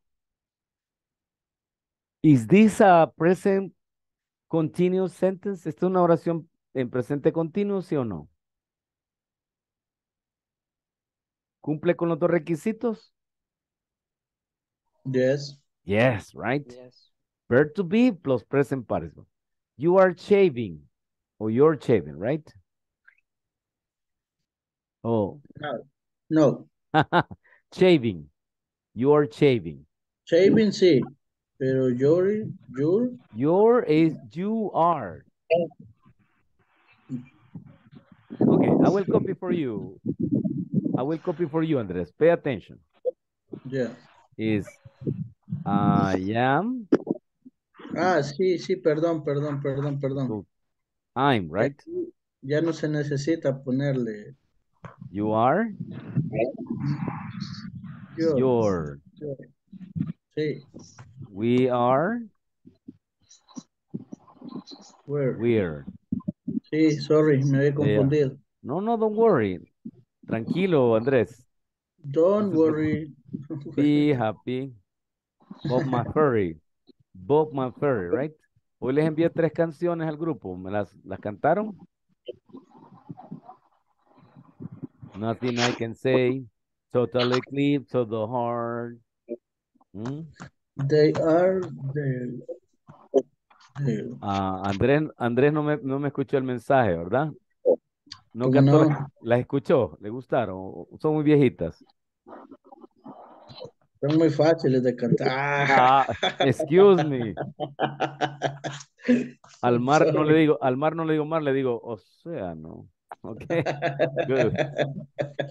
Is this a present continuous sentence? ¿Esta es una oración en presente continuo, sí o no? ¿Cumple con los dos requisitos? Yes. Yes, right? Yes. Verb to be plus present participle. You are shaving or you're shaving, right? Oh, No. shaving. You are shaving. Shaving sí. Pero your, your, Your is you are. Okay, I will copy for you. I will copy for you, Andres. Pay attention. yeah. Is I am, Ah, sí, sí, perdón, perdón, perdón, perdón. I'm, right? Ya no se necesita ponerle You are, your. your. your. Sí, We are, where. we're. Sí, sorry, me había confundido. No, no, don't worry. Tranquilo, Andrés. Don't worry. Be happy. Bob McFerry. Bob McFerry, right? Hoy les envié tres canciones al grupo. ¿Me las, las cantaron? Nothing I can say. Total eclipse of the heart. ¿Mm? They are the, the- Ah, Andrés, Andrés no me, no me escuchó el mensaje, ¿verdad? No ¿Cómo cantó, no? las, las escuchó, le gustaron, son muy viejitas. Son muy fáciles de cantar. Ah, excuse me. Al mar no le digo, al mar no le digo mar, le digo océano. Ok, good,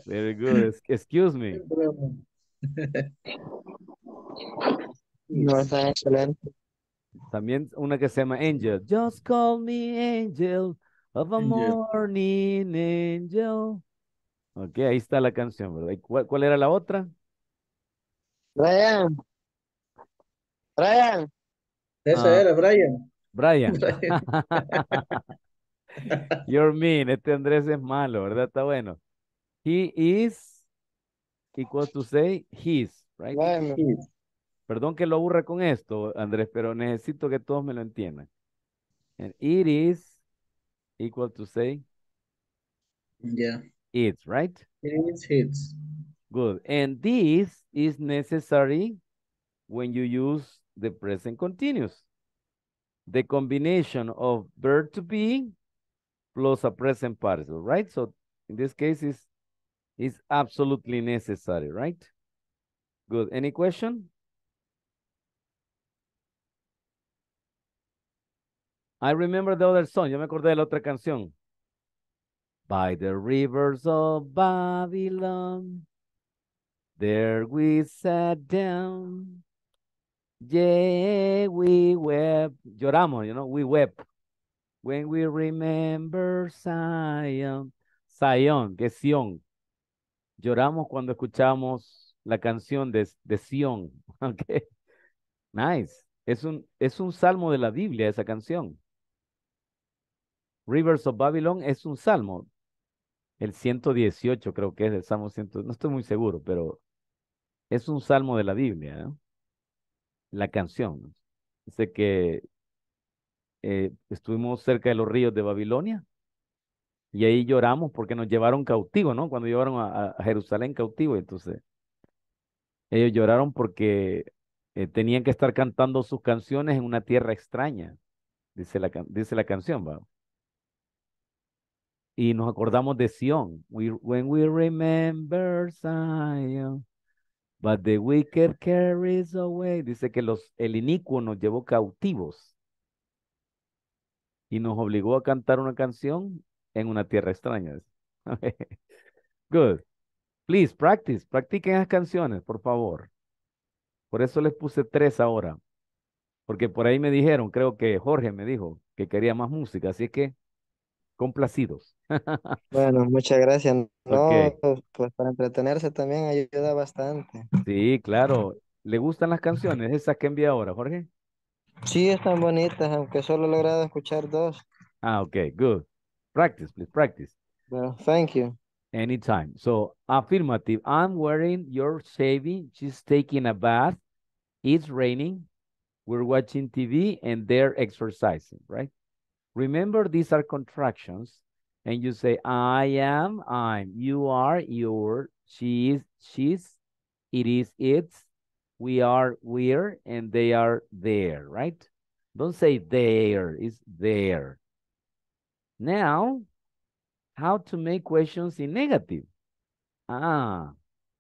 very good. Excuse me. No, está excelente. También una que se llama Angel. Just call me Angel of a morning angel. Ok, ahí está la canción, ¿verdad? ¿Y cuál, cuál era la otra? Brian. Brian. Esa Ah. era, Brian. Brian. Brian. You're mean. Este Andrés es malo, ¿verdad? Está bueno. He is equal to say his, right? Brian. Perdón que lo aburra con esto, Andrés, pero necesito que todos me lo entiendan. And it is equal to say Yeah. it's, right? It hits. Good. And this is necessary when you use the present continuous. The combination of verb to be plus a present participle, right? So in this case is is absolutely necessary, right? Good. Any question? I remember the other song. Yo me acordé de la otra canción. By the rivers of Babylon, there we sat down. Yeah, we wept. Lloramos, you know, we wept. When we remember Zion. Zion, que es Sion. Lloramos cuando escuchamos la canción de, de Sion. Okay. Nice. Es un, es un salmo de la Biblia esa canción. Rivers of Babylon es un salmo. El 118 creo que es el salmo 100. No estoy muy seguro, pero es un salmo de la Biblia. ¿eh? La canción. Dice que eh, estuvimos cerca de los ríos de Babilonia y ahí lloramos porque nos llevaron cautivo, ¿no? Cuando llevaron a, Jerusalén cautivo, entonces ellos lloraron porque eh, tenían que estar cantando sus canciones en una tierra extraña, dice la, canción, ¿va? Y nos acordamos de Sion. We, when we remember Zion, but the wicked carries away. Dice que los, el inicuo nos llevó cautivos y nos obligó a cantar una canción en una tierra extraña. Good. Please practice. Practiquen esas canciones, por favor. Por eso les puse tres ahora. Porque por ahí me dijeron, creo que Jorge me dijo que quería más música, así que complacidos. Bueno, muchas gracias. No, pues para entretenerse también ayuda bastante. Sí, claro. ¿Le gustan las canciones esas que envié ahora, Jorge? Sí, están bonitas, aunque solo he logrado escuchar dos. Ah, ok, good. Practice, please, practice. Well, thank you. Anytime. So, affirmative. I'm wearing your shaving. She's taking a bath. It's raining. we're watching TV and they're exercising, right? Remember, these are contractions. And you say, I am, I'm, you are, you're, she is, she's, it is, it's, we are, we're, and they are there, right? Don't say there, it's there. Now, how to make questions in negative? Ah,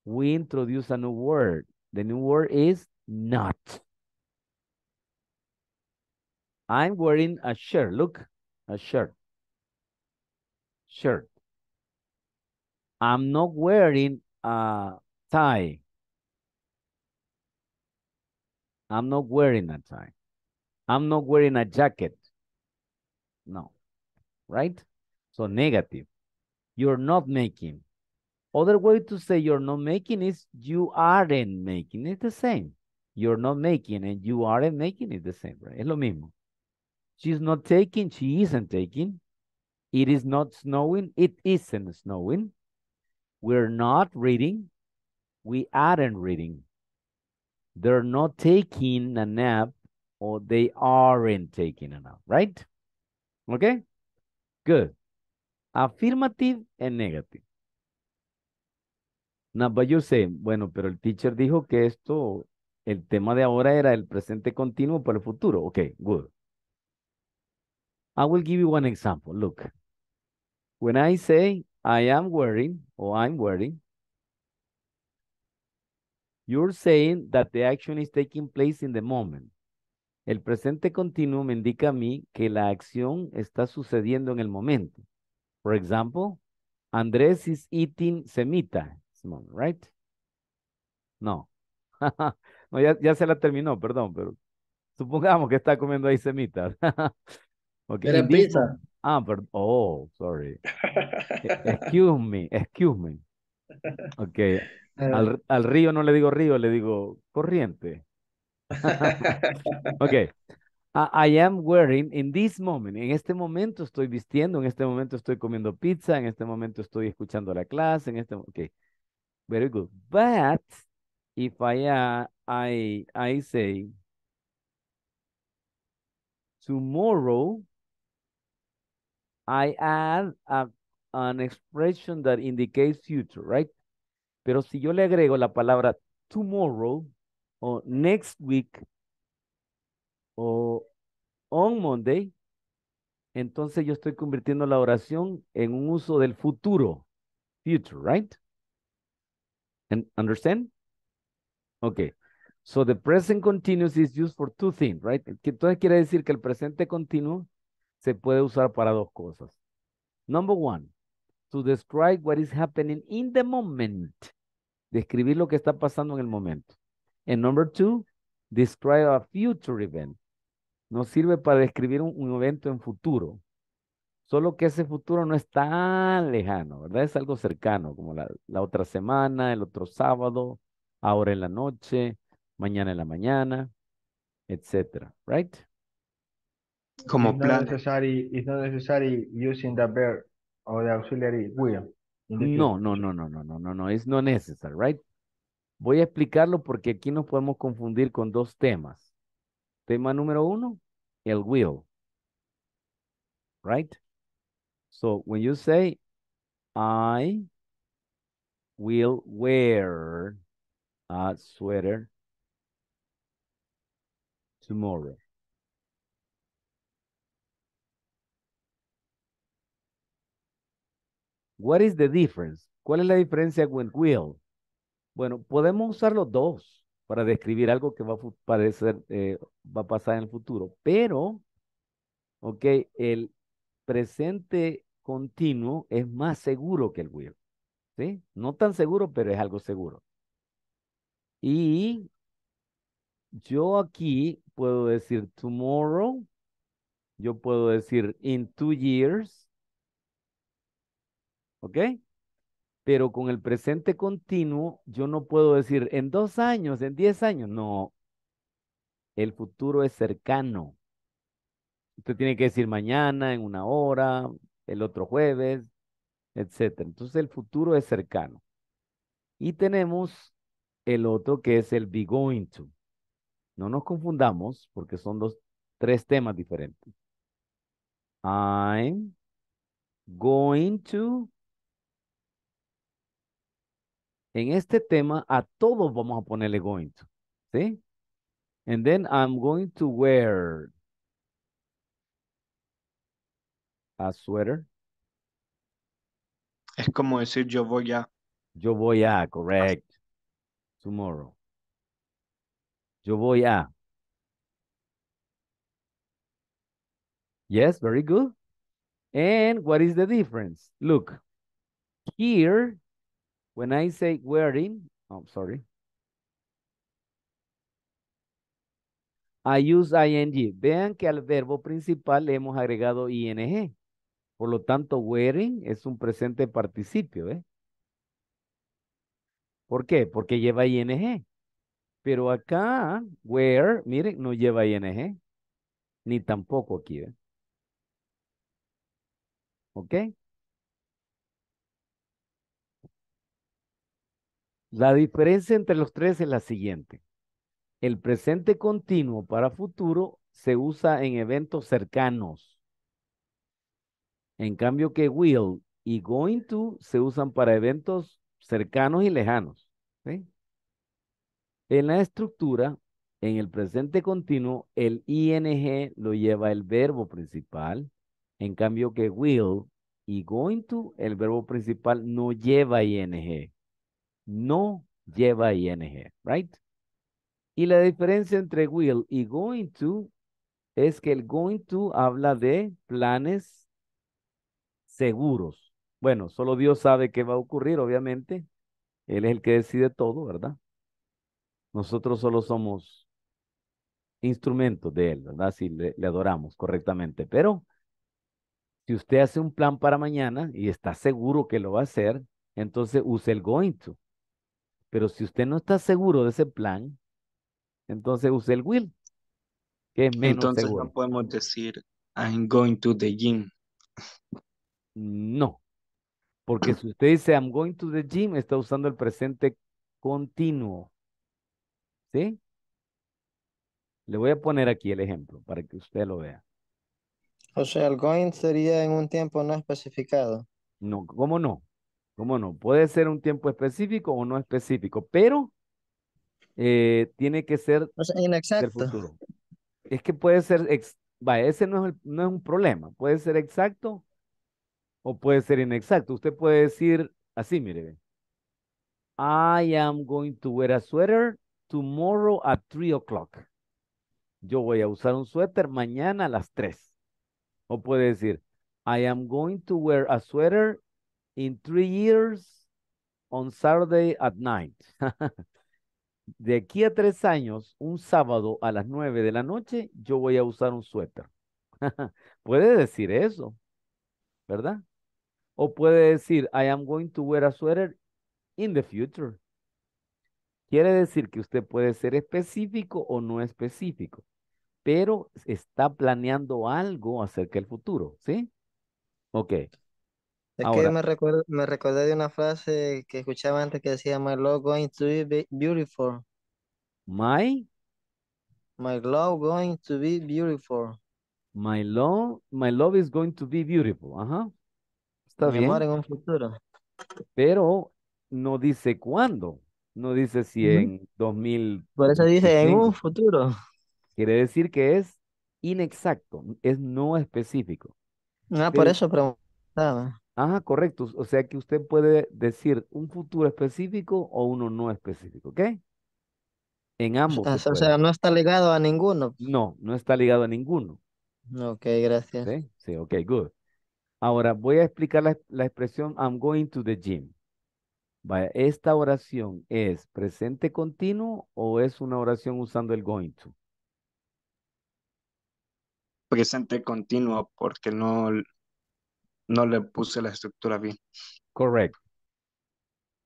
we introduce a new word. The new word is not. I'm wearing a shirt. Look, a shirt. Shirt. I'm not wearing a tie. I'm not wearing a tie. I'm not wearing a jacket. No. Right? So negative. You're not making. Other way to say you're not making is you aren't making. It's the same. You're not making and you aren't making it the same, right? Es lo mismo. She's not taking, she isn't taking. It is not snowing, it isn't snowing. We're not reading, we aren't reading. They're not taking a nap or they aren't taking a nap, right? Okay? Good. Affirmative and negative. Now, but you say, bueno, pero el teacher dijo que esto, el tema de ahora era el presente continuo para el futuro. Okay, good. I will give you one example. Look, when I say I am wearing or I'm wearing, you're saying that the action is taking place in the moment. El presente continuo me indica a mí que la acción está sucediendo en el momento. For example, Andrés is eating semita. Right? No. no, ya, ya se la terminó, perdón, pero supongamos que está comiendo ahí semita. okay. Era pizza. Ah, perdón. Oh, sorry. E- Excuse me, excuse me. Okay. Uh, Al, al río no le digo río, le digo corriente. Okay. I, I am wearing in this moment. En este momento estoy vistiendo, en este momento estoy comiendo pizza, en este momento estoy escuchando la clase, en este, okay. Very good. But if I uh, I I say tomorrow, I add an expression that indicates future, right? Pero si yo le agrego la palabra tomorrow o next week o on Monday, entonces yo estoy convirtiendo la oración en un uso del futuro, future, right? And understand? Okay. So the present continuous is used for two things, right? Entonces quiere decir que el presente continuo se puede usar para dos cosas. Number one, to describe what is happening in the moment. Describir lo que está pasando en el momento. And number two, describe a future event. Nos sirve para describir un, un evento en futuro. Solo que ese futuro no es tan lejano, ¿verdad? Es algo cercano, como la, la otra semana, el otro sábado, ahora en la noche, mañana en la mañana, etcétera, right? Como plan. necessary, it's not necessary using the verb or the auxiliary will. No, no, no, no, no, no, no, no, it's not necessary, right? Voy a explicarlo porque aquí nos podemos confundir con dos temas. Tema número uno, el will, right? So when you say, I will wear a sweater tomorrow. What is the difference? ¿Cuál es la diferencia con will? Bueno, podemos usar los dos para describir algo que va a parecer, eh, va a pasar en el futuro, pero, ok, el presente continuo es más seguro que el will, ¿sí? No tan seguro, pero es algo seguro. Y yo aquí puedo decir tomorrow, yo puedo decir in two years, ¿ok? Pero con el presente continuo, yo no puedo decir en dos años, en diez años, no. El futuro es cercano. Usted tiene que decir mañana, en una hora, el otro jueves, etcétera. Entonces el futuro es cercano. Y tenemos el otro que es el be going to. No nos confundamos porque son dos, tres temas diferentes. I'm going to. En este tema, a todos vamos a ponerle going to. ¿Sí? And then I'm going to wear a sweater. Es como decir yo voy a. Yo voy a, correct. Tomorrow. Yo voy a. Yes, very good. And what is the difference? Look, here, when I say wearing, oh, sorry. I use ing. Vean que al verbo principal le hemos agregado ing. Por lo tanto, wearing es un presente participio, ¿eh? ¿Por qué? Porque lleva ing. Pero acá, wear, miren, no lleva ing. Ni tampoco aquí, ¿eh? ¿Ok? La diferencia entre los tres es la siguiente. El presente continuo para futuro se usa en eventos cercanos. En cambio que will y going to se usan para eventos cercanos y lejanos. En la estructura, en el presente continuo, el ing lo lleva el verbo principal. En cambio que will y going to, el verbo principal no lleva ing. No lleva ing, right? Y la diferencia entre will y going to es que el going to habla de planes seguros. Bueno, solo Dios sabe qué va a ocurrir, obviamente. Él es el que decide todo, ¿verdad? Nosotros solo somos instrumentos de Él, ¿verdad? Si le, le adoramos correctamente. Pero si usted hace un plan para mañana y está seguro que lo va a hacer, entonces use el going to. Pero si usted no está seguro de ese plan, entonces use el will, que es menos Entonces seguro. no podemos decir I'm going to the gym. No, porque si usted dice I'm going to the gym, está usando el presente continuo. ¿Sí? Le voy a poner aquí el ejemplo para que usted lo vea. O sea, el going sería en un tiempo no especificado. No, ¿cómo no? ¿Cómo no? Puede ser un tiempo específico o no específico, pero eh, tiene que ser O sea, del inexacto. futuro. Es que puede ser, ex- ese no es, el- no es un problema. Puede ser exacto o puede ser inexacto. Usted puede decir así, mire. I am going to wear a sweater tomorrow at 3 o'clock. Yo voy a usar un suéter mañana a las 3. O puede decir, I am going to wear a sweater in three years on Saturday at night. De aquí a tres años, un sábado a las 9 de la noche, yo voy a usar un suéter. Puede decir eso, ¿verdad? O puede decir, I am going to wear a sweater in the future. Quiere decir que usted puede ser específico o no específico, pero está planeando algo acerca del futuro, ¿sí? Ok. Es que Ahora, me recuerdo, me recordé de una frase que escuchaba antes que decía, My love going to be be- beautiful. my, My love going to be beautiful. my love, my love is going to be beautiful. Ajá. Está Mi amor bien, en un futuro. pero no dice cuándo. No dice si Ujú. en Por eso dice en 2025. un futuro. Quiere decir que es inexacto, es no específico. Ah, por Pero, eso preguntaba. Ajá, correcto. O sea que usted puede decir un futuro específico o uno no específico, ¿ok? En O ambos se o puede. sea, no está ligado a ninguno. No, no está ligado a ninguno. Ok, gracias. ¿Sí? Sí, ok, good. Ahora voy a explicar la, la expresión I'm going to the gym. Vaya, ¿esta oración es presente continuo o es una oración usando el going to? Presente continuo porque no, no le puse la estructura bien. Correct.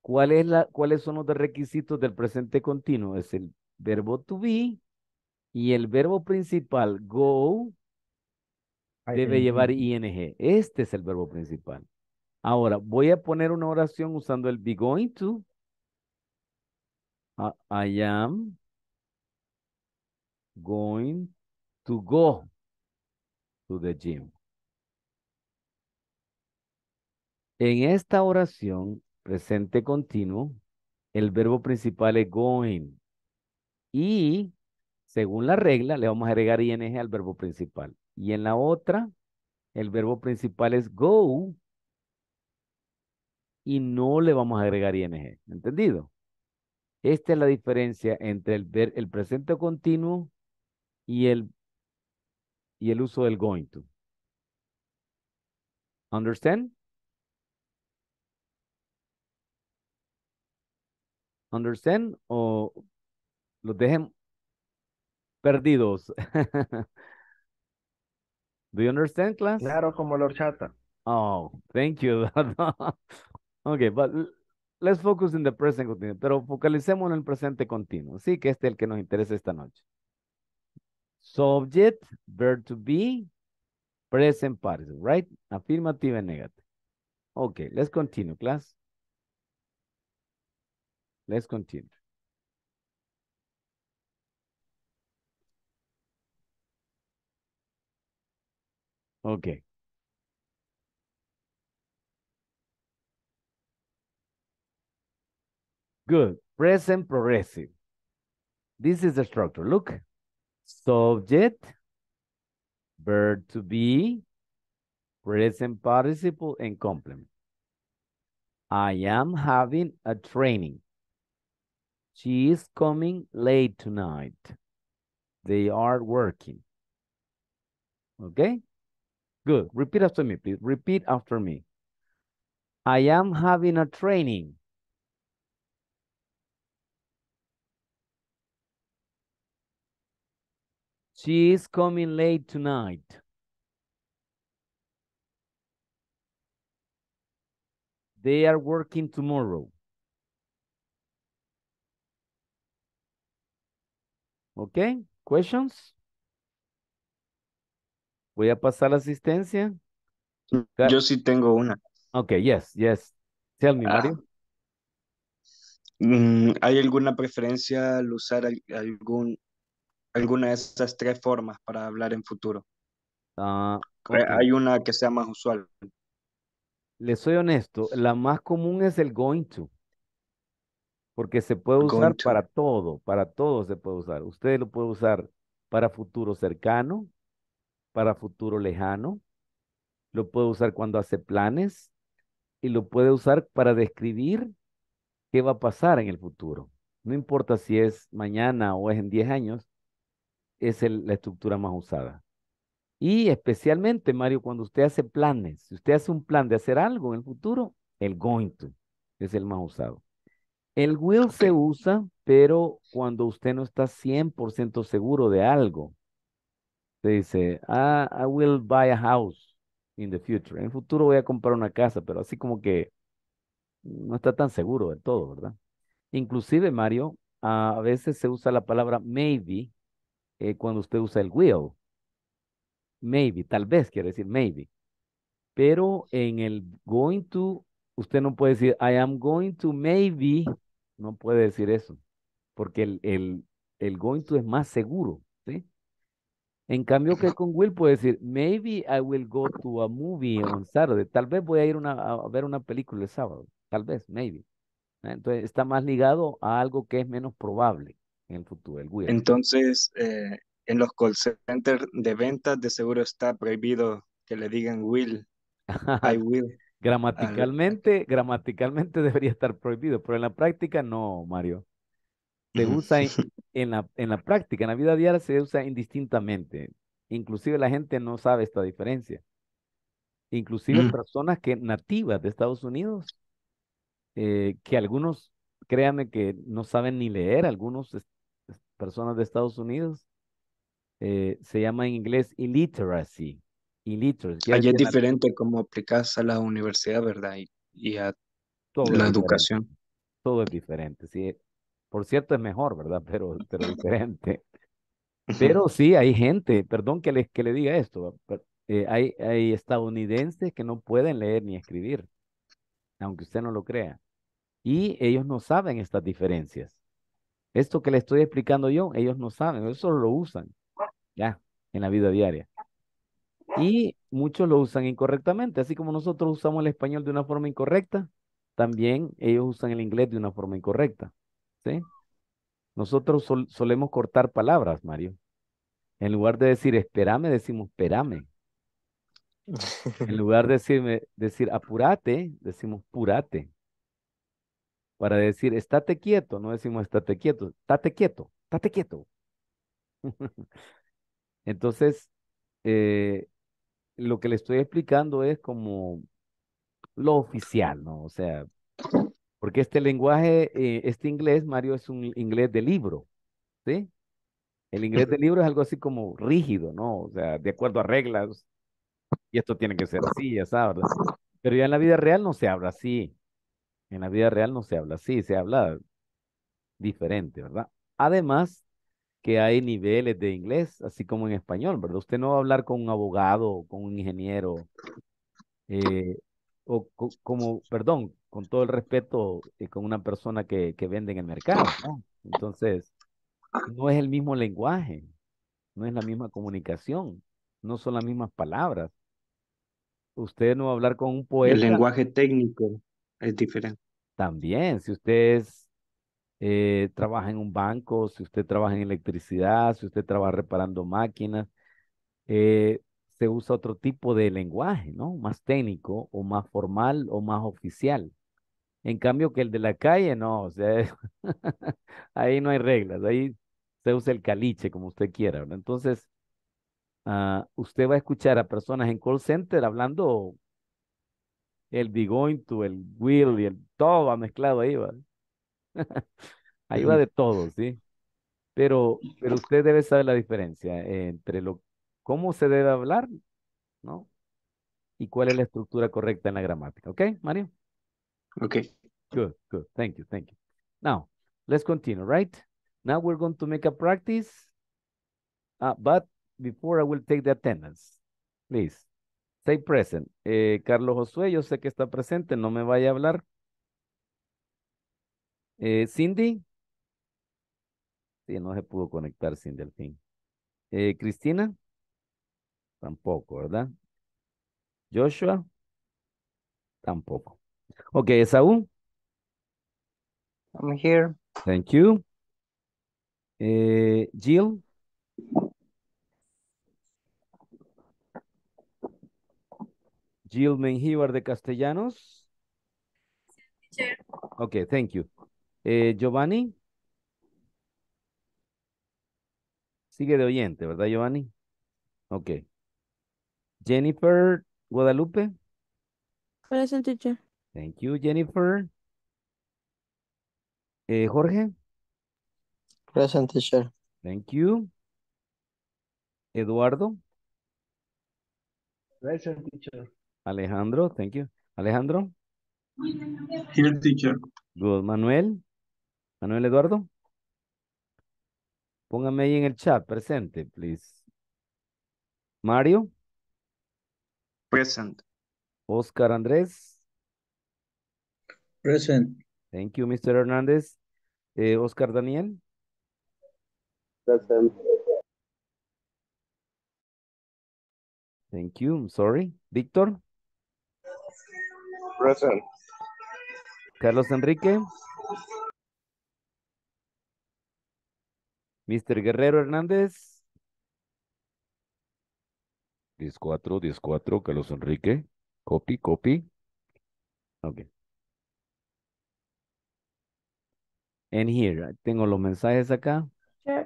¿Cuál es la, ¿Cuáles son los requisitos del presente continuo? Es el verbo to be y el verbo principal go debe llevar ing. Este es el verbo principal. Ahora, voy a poner una oración usando el be going to. I am going to go to the gym. En esta oración, presente continuo, el verbo principal es going. Y según la regla, le vamos a agregar ing al verbo principal. Y en la otra, el verbo principal es go y no le vamos a agregar ing. ¿Entendido? Esta es la diferencia entre el, ver, el presente continuo y el, y el uso del going to. Understand? Understand? O los dejen perdidos. Do you understand, class? Claro, como la horchata. Oh, thank you. okay, but let's focus in the present continuous. Pero focalicemos en el presente continuo. Sí, que este es el que nos interesa esta noche. Subject, verb to be, present participle, right? Affirmative and negative. Okay, let's continue, class. Let's continue. Okay. Good. Present progressive. This is the structure. Look. Subject, verb to be, present participle, and complement. I am having a training. She is coming late tonight. They are working. Okay? Good. Repeat after me, please. Repeat after me. I am having a training. She is coming late tonight. They are working tomorrow. Okay, questions? Voy a pasar la asistencia. Yo sí tengo una. Okay, yes, yes. Tell me, Ah, Mario. mm, ¿Hay alguna preferencia al usar al- algún, alguna de esas tres formas para hablar en futuro? Ok. Hay una que sea más usual. Le soy honesto, la más común es el going to, porque se puede usar para todo, para todo se puede usar. Usted lo puede usar para futuro cercano, para futuro lejano, lo puede usar cuando hace planes y lo puede usar para describir qué va a pasar en el futuro. No importa si es mañana o es en 10 años, es el- la estructura más usada. Y especialmente, Mario, cuando usted hace planes, si usted hace un plan de hacer algo en el futuro, el going to es el más usado. El will se usa, pero cuando usted no está 100% seguro de algo. Se dice, ah, I will buy a house in the future. En el futuro voy a comprar una casa, pero así como que no está tan seguro de todo, ¿verdad? Inclusive, Mario, a a veces se usa la palabra maybe eh, cuando usted usa el will. Maybe, tal vez quiere decir maybe. Pero en el going to, usted no puede decir, I am going to maybe, no puede decir eso, porque el, el, el going to es más seguro, ¿sí? En cambio que con will puede decir, maybe I will go to a movie on Saturday, tal vez voy a ir una- a ver una película el sábado, tal vez, maybe. ¿eh? Entonces está más ligado a algo que es menos probable en el futuro, el will. Entonces, eh, en los call centers de ventas de seguro está prohibido que le digan will, I will. Al- Gramaticalmente, gramaticalmente debería estar prohibido, pero en la práctica no, Mario. Se usa en, en la, en la práctica, en la vida diaria se usa indistintamente. Inclusive la gente no sabe esta diferencia. Inclusive Mm. personas que nativas de Estados Unidos, eh, que algunos, créanme que no saben ni leer, algunos es- es- personas de Estados Unidos, eh, se llama en inglés illiteracy. Illiteracy, quiere Allí es diferente cómo aplicas a la universidad, ¿verdad? Y, y a todo la diferente. educación. Todo es diferente, sí. Por cierto, es mejor, ¿verdad? Pero, pero diferente. Pero sí, hay gente, perdón que le, que le diga esto, pero, eh, hay, hay estadounidenses que no pueden leer ni escribir, aunque usted no lo crea. Y ellos no saben estas diferencias. Esto que le estoy explicando yo, ellos no saben, solo lo usan, ya, en la vida diaria. Y muchos lo usan incorrectamente, así como nosotros usamos el español de una forma incorrecta, también ellos usan el inglés de una forma incorrecta, ¿sí? Nosotros sol- solemos cortar palabras, Mario. En lugar de decir espérame, decimos espérame. En lugar de decirme, decir apurate, decimos purate. Para decir estate quieto, no decimos estate quieto, estate quieto, estate quieto. Entonces, eh, lo que le estoy explicando es como lo oficial, ¿no? O sea, porque este lenguaje, eh, este inglés, Mario, es un inglés de libro, ¿sí? El inglés de libro es algo así como rígido, ¿no? O sea, de acuerdo a reglas, y esto tiene que ser así, ya sabes. Pero ya en la vida real no se habla así. En la vida real no se habla así, se habla diferente, ¿verdad? Además que hay niveles de inglés, así como en español, ¿verdad? Usted no va a hablar con un abogado, con un ingeniero, eh, o co- como, perdón, con todo el respeto, eh, con una persona que, que vende en el mercado, ¿no? Entonces, no es el mismo lenguaje, no es la misma comunicación, no son las mismas palabras. Usted no va a hablar con un El poeta lenguaje técnico es diferente. también, si usted es, eh, trabaja en un banco, si usted trabaja en electricidad, si usted trabaja reparando máquinas, eh, se usa otro tipo de lenguaje, ¿no? Más técnico o más formal o más oficial. En cambio que el de la calle, no, o sea, ahí no hay reglas, ahí se usa el caliche como usted quiera, ¿verdad? Entonces, ah, usted va a escuchar a personas en call center hablando el be going to, el will y el todo va mezclado ahí, va. Ahí va de todo, ¿sí? Pero, pero usted debe saber la diferencia entre lo, cómo se debe hablar, ¿no? Y cuál es la estructura correcta en la gramática. ¿Ok, Mario? Ok. Good, good. Thank you, thank you. Now, let's continue, right? Now we're going to make a practice. Uh, but before I will take the attendance, please, stay present. Eh, Carlos Josué, yo sé que está presente, no me vaya a hablar. Eh, Cindy. Sí, no se pudo conectar Cindy al fin. Eh, Cristina. Tampoco, ¿verdad? Joshua. Tampoco. Ok, Esaú. I'm here. Thank you. Eh, Jill. Jill Menjivar de Castellanos. Okay, thank you. Eh, Giovanni. Sigue de oyente, ¿verdad, Giovanni? Ok. Jennifer Guadalupe. Present teacher. Thank you, Jennifer. Eh, Jorge. Present teacher. Thank you. Eduardo. Present teacher. Alejandro. Thank you. Alejandro. Here, teacher. Good. Manuel. Manuel Eduardo. Póngame ahí en el chat, presente, please. Mario. Present. Oscar Andrés. Present. Thank you, Mr. Hernández. Eh, Oscar Daniel. Present. Thank you. I'm sorry. Víctor. Present. Carlos Enrique. Mr. Guerrero Hernández. 10-4, 10-4, Carlos Enrique. Copy, copy. Ok. And here, tengo los mensajes acá.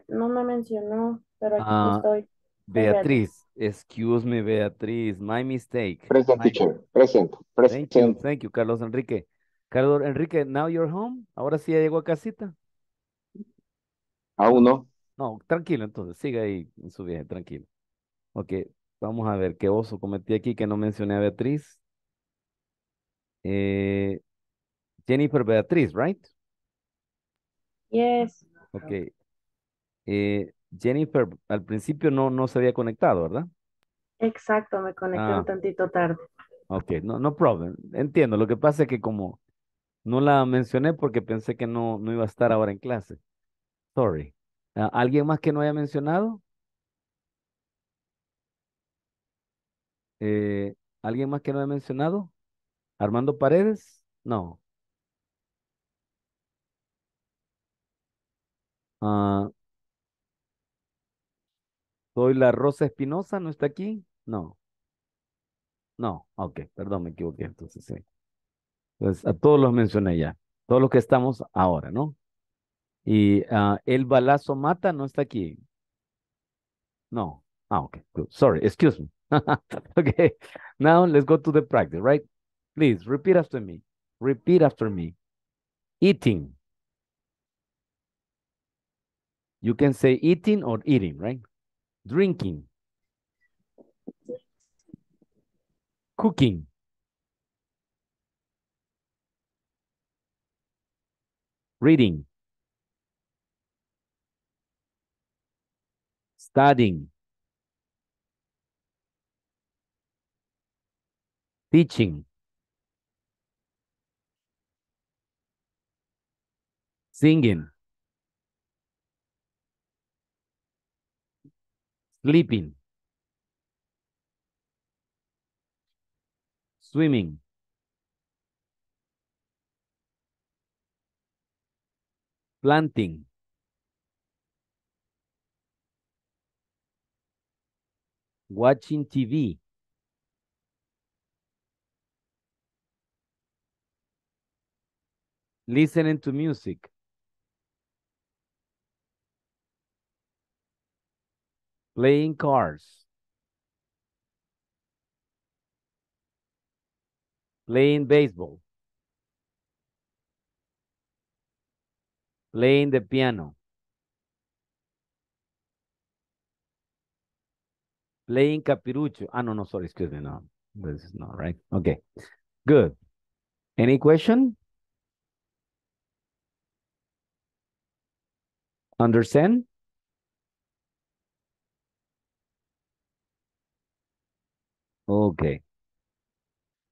No me mencionó, pero aquí Ah, estoy. Beatriz, excuse me, Beatriz, my mistake. Present My- teacher. Present. Thank you, Present. thank you, Carlos Enrique. Carlos Enrique, now you're home. Ahora sí ya llegó a casita. Aún no. No, tranquilo, entonces, siga ahí en su viaje, tranquilo. Ok, vamos a ver qué oso cometí aquí que no mencioné a Beatriz. Eh, Jennifer Beatriz, right? Yes. Ok. Eh, Jennifer, al principio no, no se había conectado, ¿verdad? Exacto, me conecté Ah. un tantito tarde. Ok, no, no problem. Entiendo. Lo que pasa es que como no la mencioné porque pensé que no, no iba a estar ahora en clase. Sorry. Ah, ¿Alguien más que no haya mencionado? Eh, ¿Alguien más que no haya mencionado? ¿Armando Paredes? No. Ah, ¿soy la Rosa Espinosa? ¿No está aquí? No. No, ok, perdón, me equivoqué. Entonces, sí. Pues a todos los mencioné ya. Todos los que estamos ahora, ¿no? Y ah, el balazo mata no está aquí. No. Ah, okay. Good. Sorry. Excuse me. okay. Now let's go to the practice, right? Please repeat after me. Repeat after me. Eating. You can say eating or eating, right? Drinking. Cooking. Reading. Studying. Teaching. Singing. Sleeping. Swimming. Planting. Watching TV. Listening to music. Playing cards. Playing baseball. Playing the piano. Playing capirucho. Ah, no, no, sorry, excuse me, no. This is not right. Okay, good. Any question? Understand? Okay.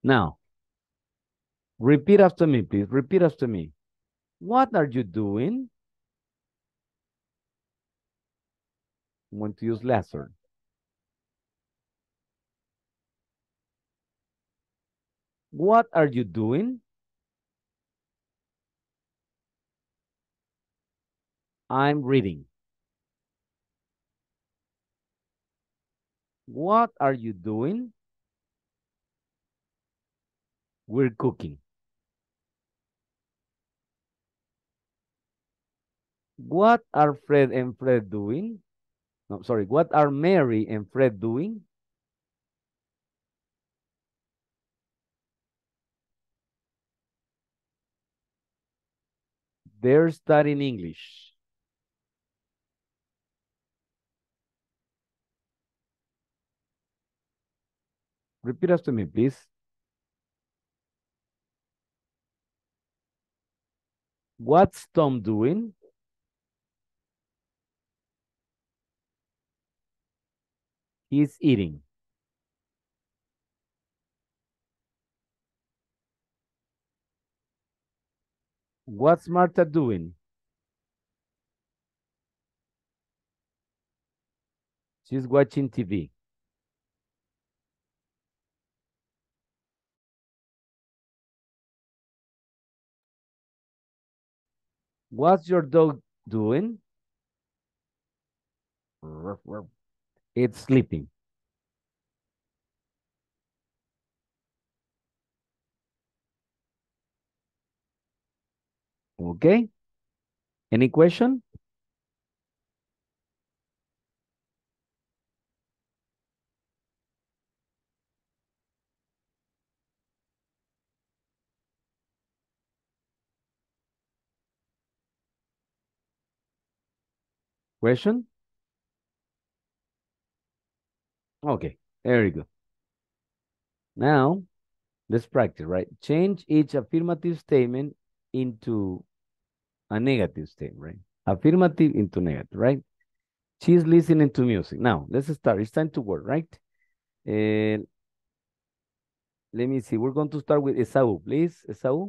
Now, repeat after me, please. Repeat after me. What are you doing? I'm going to use lesser. What are you doing? I'm reading. What are you doing? We're cooking. What are Fred and Fred doing? No, sorry. What are Mary and Fred doing? They're studying English. Repeat after me, please. What's Tom doing? He's eating. What's Martha doing? She's watching TV. What's your dog doing? It's sleeping. Okay. Any question? Question? Okay, very good. Now, let's practice, right? Change each affirmative statement into a negative statement, right? Affirmative into negative, right? She's listening to music. Now, let's start. It's time to work, right? Uh, let me see. We're going to start with Esau, please. Esau,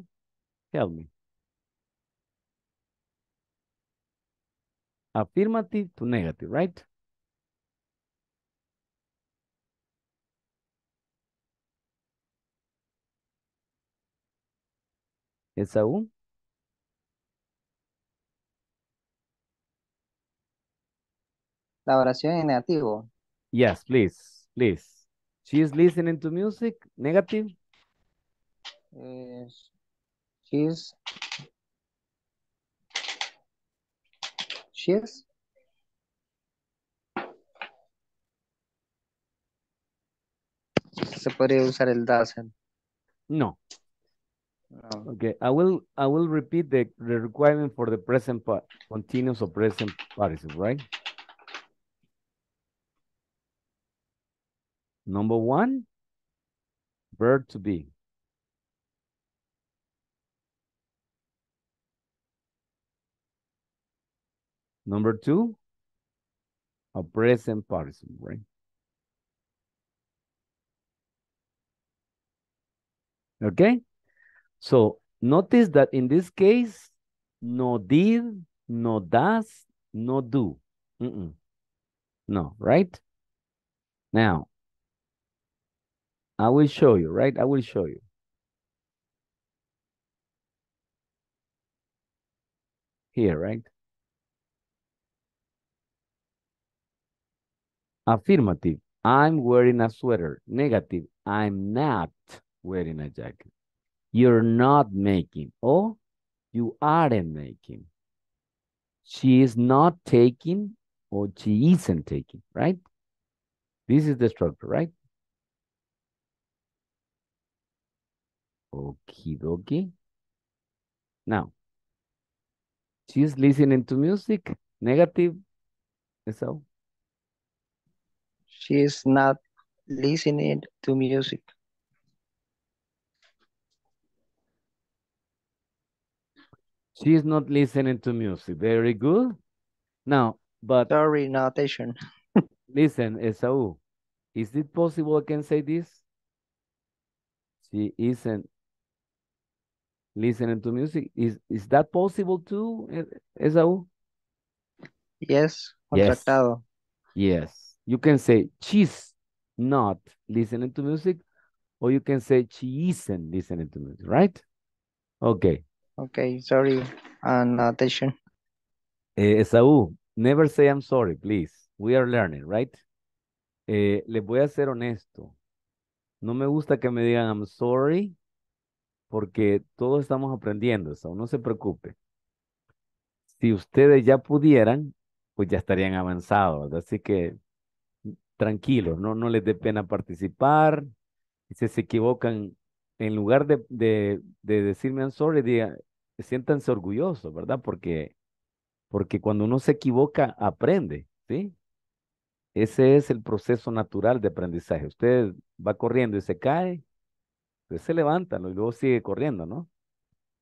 help me. affirmative to negative, right? Esaú. La oración en negativo. Yes, please, please. She is listening to music, negative. Es, she's, she's, se podría usar el doesn't. No. No. Okay, I will I will repeat the, the requirement for the present part, continuous or present participle, right? Number one, verb to be. Number two, a present participle, right? Okay? So notice that in this case, no did, no does, no do. Mm-mm. No, right? Now, I will show you, right? I will show you. Here, right? Affirmative. I'm wearing a sweater. Negative. I'm not wearing a jacket. You're not making. Oh, you aren't making. She is not taking or she isn't taking, right? This is the structure, right? Okie dokie. Now, she's listening to music. Negative. So, She is not listening to music. she is not listening to music. Very good. Now, but Sorry, notation. listen, Esau, is it possible I can say this? She isn't listening to music. Is is that possible too, Esau? Yes, Yes. contractado. Yes. You can say she's not listening to music, or you can say she isn't listening to music, right? Okay. Okay, sorry, uh, notation. Eh, Esaú, never say I'm sorry, please. We are learning, right? Eh, les voy a ser honesto. No me gusta que me digan I'm sorry, porque todos estamos aprendiendo, eso. No se preocupe. Si ustedes ya pudieran, pues ya estarían avanzados. Así que tranquilos, no, no les dé pena participar. Si se equivocan, en lugar de, de, de decirme I'm sorry, diga, siéntanse orgullosos, ¿verdad? Porque, porque cuando uno se equivoca, aprende, ¿sí? Ese es el proceso natural de aprendizaje. Usted va corriendo y se cae, usted se levanta y luego sigue corriendo, ¿no?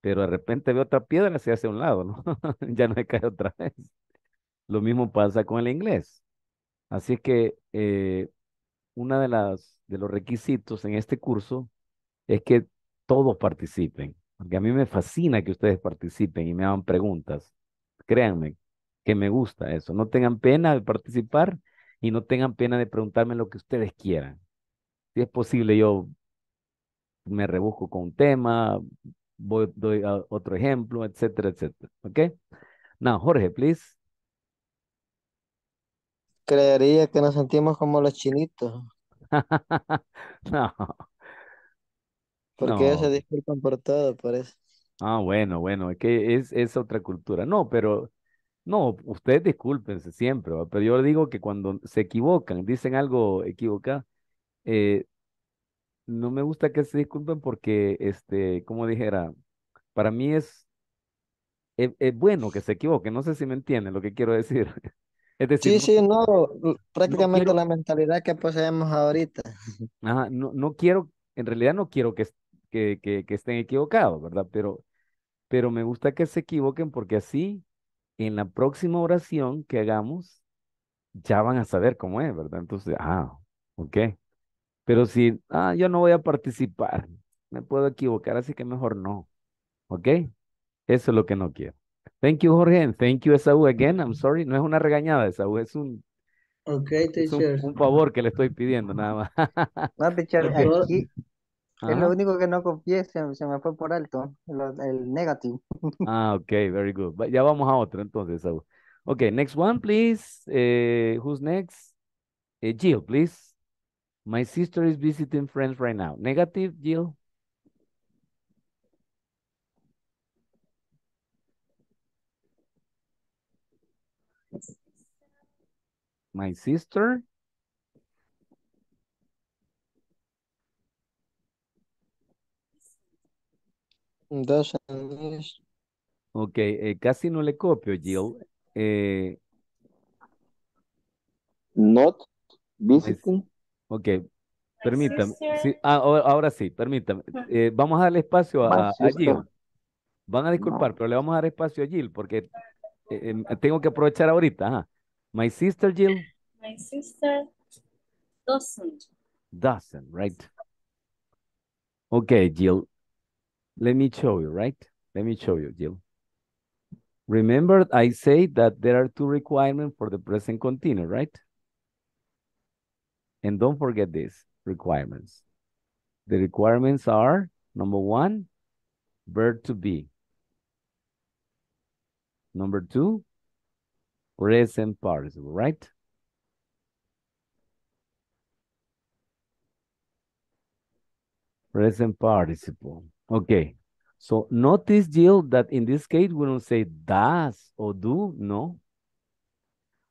Pero de repente ve otra piedra se hace a un lado, ¿no? Ya no se cae otra vez. Lo mismo pasa con el inglés. Así que eh, una de las de los requisitos en este curso es que todos participen, porque a mí me fascina que ustedes participen y me hagan preguntas. Créanme que me gusta eso. No tengan pena de participar y no tengan pena de preguntarme lo que ustedes quieran. Si es posible, yo me rebusco con un tema, voy, doy a otro ejemplo, etcétera, etcétera. ¿Ok? Now, Jorge, please. Creería que nos sentimos como los chinitos, No, porque ellos se no. disculpan por todo, por eso. Ah, bueno, bueno, es que es, es otra cultura. No, pero no, ustedes discúlpense siempre, ¿va? Pero yo digo que cuando se equivocan, dicen algo equivocado, eh, no me gusta que se disculpen porque, este, como dijera, para mí es, es, es bueno que se equivoquen. No sé si me entienden lo que quiero decir. Es decir, Sí, no, sí, no, no prácticamente quiero, la mentalidad que poseemos ahorita. ajá, no, no quiero, en realidad no quiero que, que, que, que estén equivocados, ¿verdad? Pero, pero me gusta que se equivoquen porque así en la próxima oración que hagamos ya van a saber cómo es, ¿verdad? Entonces, ah, ok. Pero si, ah, yo no voy a participar, me puedo equivocar, así que mejor no, ¿ok? Eso es lo que no quiero. Thank you, Jorge, and thank you, Esaú, again. I'm sorry, no es una regañada, Esaú, es un, Okay, es un, favor que le estoy pidiendo, nada más. No, teacher, Ok. Aquí es lo único que no copié, se, se me fue por alto, el negativo. Ah, okay, very good. Va- Ya vamos a otro entonces, Saúl. Okay, next one, please. Eh, who's next? Eh, Jill, please. My sister is visiting friends right now. Negative, Jill? My sister? Ok, eh, casi no le copio, Jill. Eh, Not visiting. Ok, permítame. Sí, ah, ahora, ahora sí, permítame. Eh, vamos a darle espacio a, a. Jill. Van a disculpar, pero le vamos a dar espacio a Jill porque eh, em, tengo que aprovechar ahorita. ajá. My sister Jill My sister doesn't. doesn't, right? Okay, Jill. Let me show you, right? Let me show you, Jill. Remember, I say that there are two requirements for the present continuous, right? And don't forget this requirements. The requirements are number one, verb to be. Number two, present participle, right? Present participle. Okay. So notice, Jill, that in this case, we don't say does or do, no.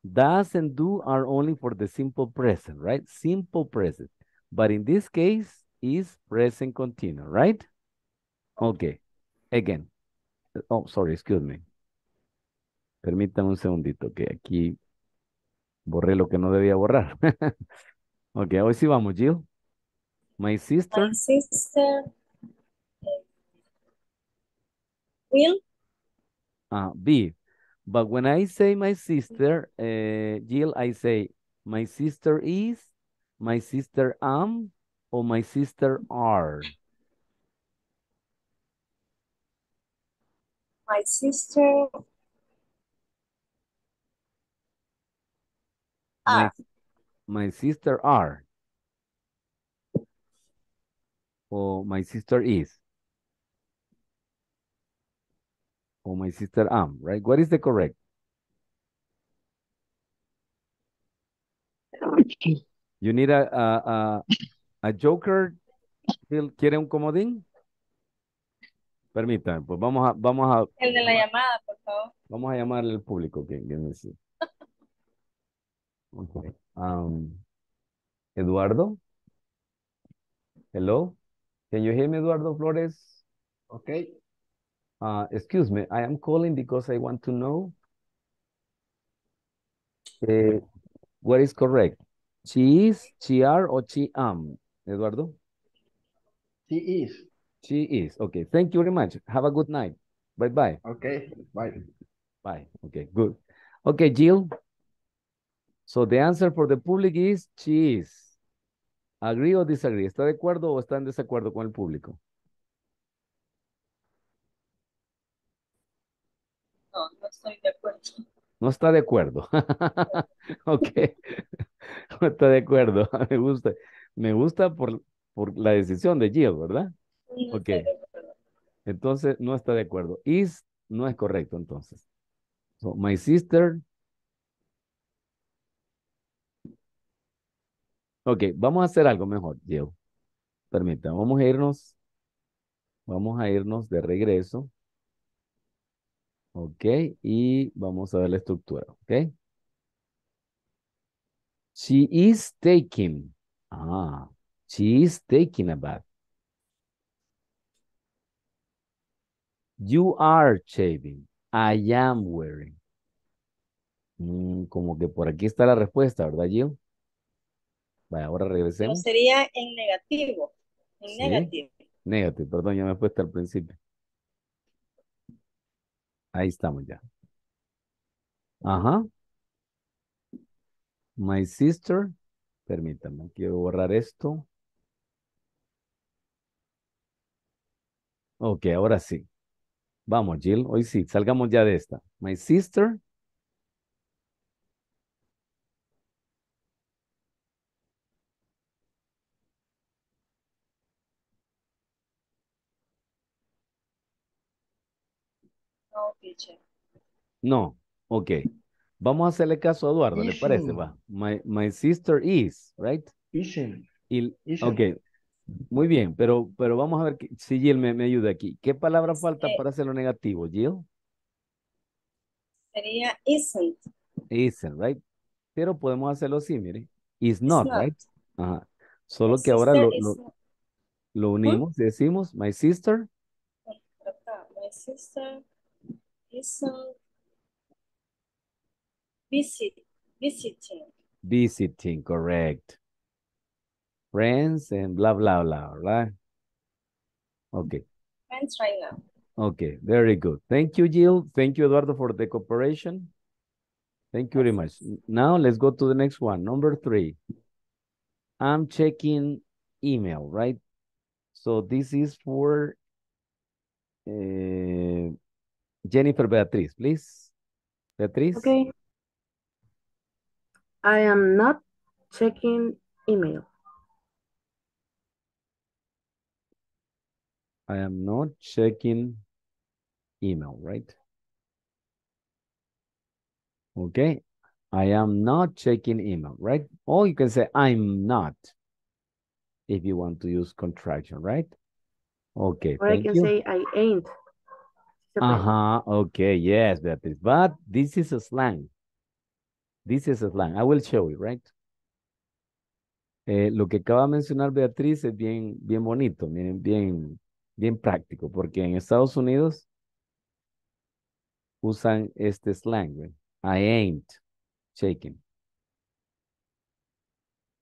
Does and do are only for the simple present, right? Simple present. But in this case, is present continuous, right? Okay. Again. Oh, sorry, excuse me. Permítame un segundito, que aquí borré lo que no debía borrar. ok, hoy sí vamos, Jill. My sister. My sister will Uh, be. But when I say my sister, uh, Jill, I say my sister is, my sister am, or my sister are. my sister My, my sister are. Or my sister is. Or my sister am, right? What is the correct? You need a, a, a, a joker. ¿Quiere un comodín? Permítame, pues vamos a, vamos a, el de la llamada, por favor. Vamos a llamarle al público que decir. Okay. Um, Eduardo. Hello. Can you hear me, Eduardo Flores? Okay. Uh, excuse me. I am calling because I want to know eh, what is correct. She is, she are, or she am? Eduardo? She is. She is. Okay. Thank you very much. Have a good night. Bye-bye. Okay. Bye. Bye. Okay, good. Okay, Jill. So the answer for the public is she is. Agree or disagree? ¿Está de acuerdo o está en desacuerdo con el público? Estoy de acuerdo. No está de acuerdo. Ok. No está de acuerdo. Me gusta. Me gusta por, por la decisión de Jill, ¿verdad? No Ok. Entonces, no está de acuerdo. Is no es correcto, entonces. So, my sister. Ok, vamos a hacer algo mejor, Jill. Permítame, vamos a irnos. Vamos a irnos de regreso. Ok, y vamos a ver la estructura, ok. She is taking. Ah, she is taking a bath. You are shaving. I am wearing. Mm, como que por aquí está la respuesta, ¿verdad, Jill? Vaya, ahora regresemos. sería en negativo. En Sí. negativo. Negative, perdón, ya me he puesto al principio. Ahí estamos ya. Ajá. My sister. Permítame, quiero borrar esto. Ok, ahora sí. Vamos, Jill, hoy sí, salgamos ya de esta. My sister. Teacher. No, ok. Vamos a hacerle caso a Eduardo, ¿le parece? Va. My, my sister is, right? Isn't. Isn't. ok, muy bien, pero, pero vamos a ver que- si Jill me, me ayuda aquí. ¿Qué palabra falta Sí. para hacerlo negativo, Jill? Sería isn't. Isn't, right? Pero podemos hacerlo así, mire. Is not, not. right? Ajá. Solo My que ahora lo, lo, lo unimos y decimos, my sister My sister isn't visit, visiting. visiting, correct. Friends and blah, blah, blah, right? Okay. Friends right now. Okay, very good. Thank you, Jill. Thank you, Eduardo, for the cooperation. Thank you very much. Now let's go to the next one. Number three. I'm checking email, right? So this is for uh, Jennifer Beatriz, please. Beatriz. Okay. I am not checking email. I am not checking email, right? Okay. I am not checking email, right? Or you can say I'm not if you want to use contraction, right? Okay, Or I can you. say I ain't. Uh-huh, okay, yes, Beatriz. But this is a slang. This is a slang. I will show you, right? Eh, lo que acaba de mencionar Beatriz es bien, bien bonito, miren, bien, bien práctico, porque en Estados Unidos usan este slang. I ain't shaking.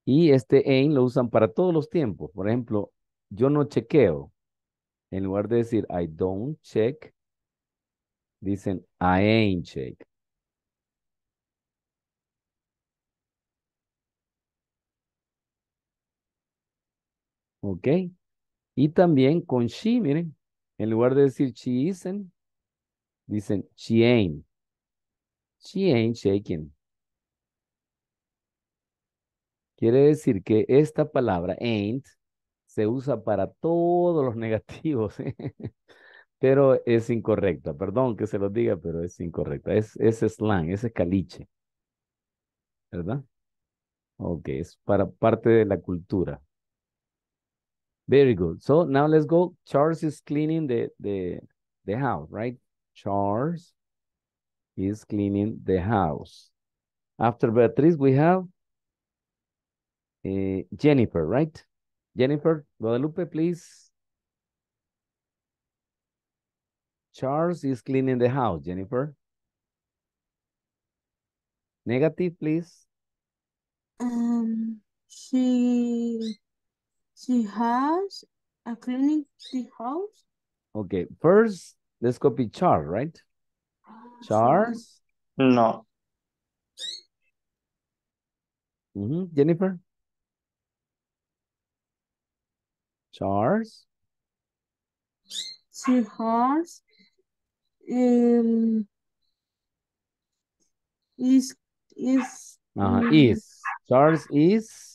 Y este ain't lo usan para todos los tiempos. Por ejemplo, yo no chequeo. En lugar de decir I don't check, dicen I ain't check. ¿Ok? Y también con she, miren, en lugar de decir she isn't, dicen she ain't. She ain't shaking. Quiere decir que esta palabra ain't se usa para todos los negativos, ¿eh? Pero es incorrecta. Perdón que se lo diga, pero es incorrecta. Es, es slang, es caliche. ¿Verdad? Ok, es para parte de la cultura. Very good. So now let's go. Charles is cleaning the, the, the house, right? Charles is cleaning the house. After Beatriz, we have eh, Jennifer, right? Jennifer, Guadalupe, please. Charles is cleaning the house, Jennifer. Negative, please. Um, she she has a cleaning the house. Okay, first, let's copy Charles, right? Charles. No. Mhm, Jennifer. Charles. She has um is is Uh, is. Charles is.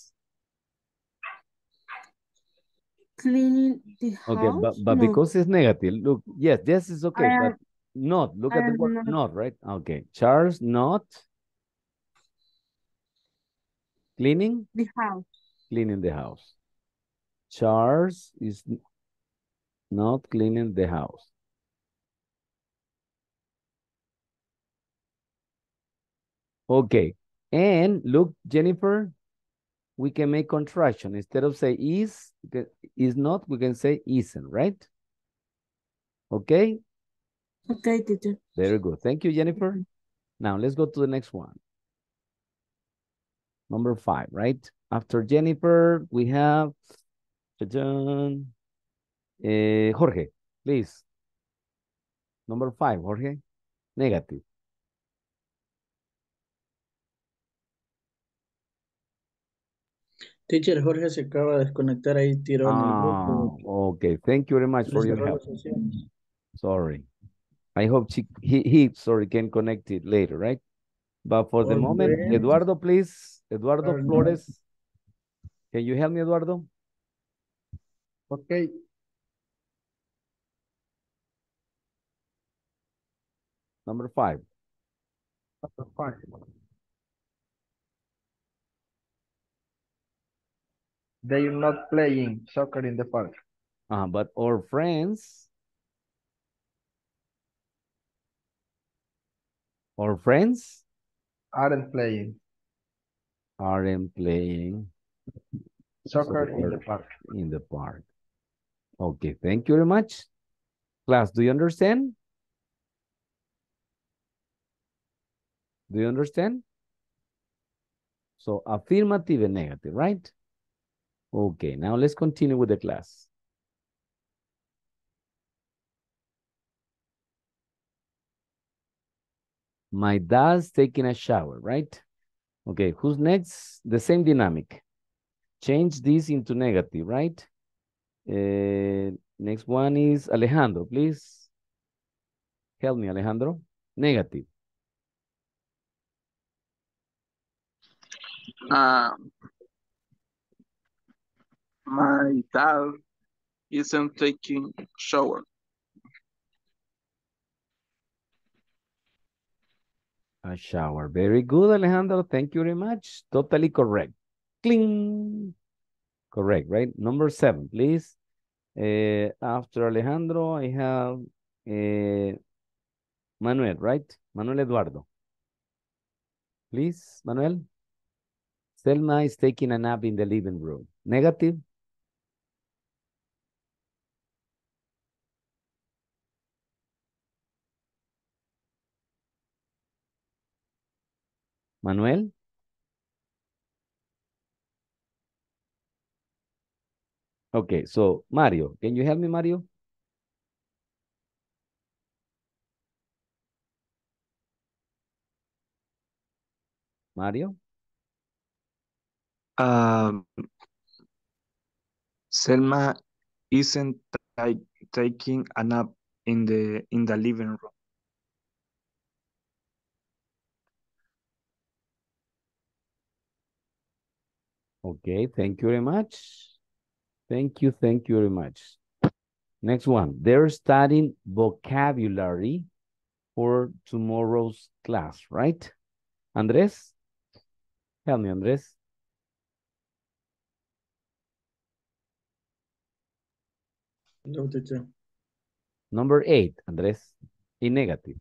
cleaning the house. Okay, but, but No, because it's negative, look, yes, yes is okay, but not, look at the word not- not, right? Okay, Charles not cleaning, the house. cleaning the house. Charles is not cleaning the house. Okay, and look, Jennifer, we can make contraction. Instead of say is, is not, we can say isn't, right? Okay? Okay, teacher. Very good. Thank you, Jennifer. Now let's go to the next one. Number five, right? After Jennifer, we have eh, Jorge, please. Number five, Jorge. Negative. Teacher Jorge se acaba de desconectar ahí, tiró en el Ah, grupo. okay. Thank you very much for your help. Sorry. I hope she, he, he, sorry, can connect it later, right? But for the All moment, Eduardo, please, Eduardo Flores. Can you help me, Eduardo? Okay. Number five. Number five. They are not playing soccer in the park. Uh, but our friends. Our friends Aren't playing aren't playing soccer in the park. in the park. Okay, thank you very much. Class, do you understand? Do you understand? So affirmative and negative, right? Okay, now let's continue with the class. My dad's taking a shower, right? Okay, who's next? The same dynamic. Change this into negative, right? Uh, next one is Alejandro, please. Help me, Alejandro. Negative. Um, my dad isn't taking shower. A shower. Very good, Alejandro. Thank you very much. Totally correct. Cling. Correct, right? Number seven, please. Uh, after Alejandro, I have uh, Manuel, right? Manuel Eduardo. Please, Manuel. Selma is taking a nap in the living room. Negative. Manuel. Okay, so Mario, can you help me, Mario? Mario? Um, Selma isn't ta- taking a nap in the in the living room. Okay, thank you very much. Thank you, thank you very much. Next one, they're studying vocabulary for tomorrow's class, right? Andres? Help me, Andres. No, teacher. Number eight, Andres, in negative.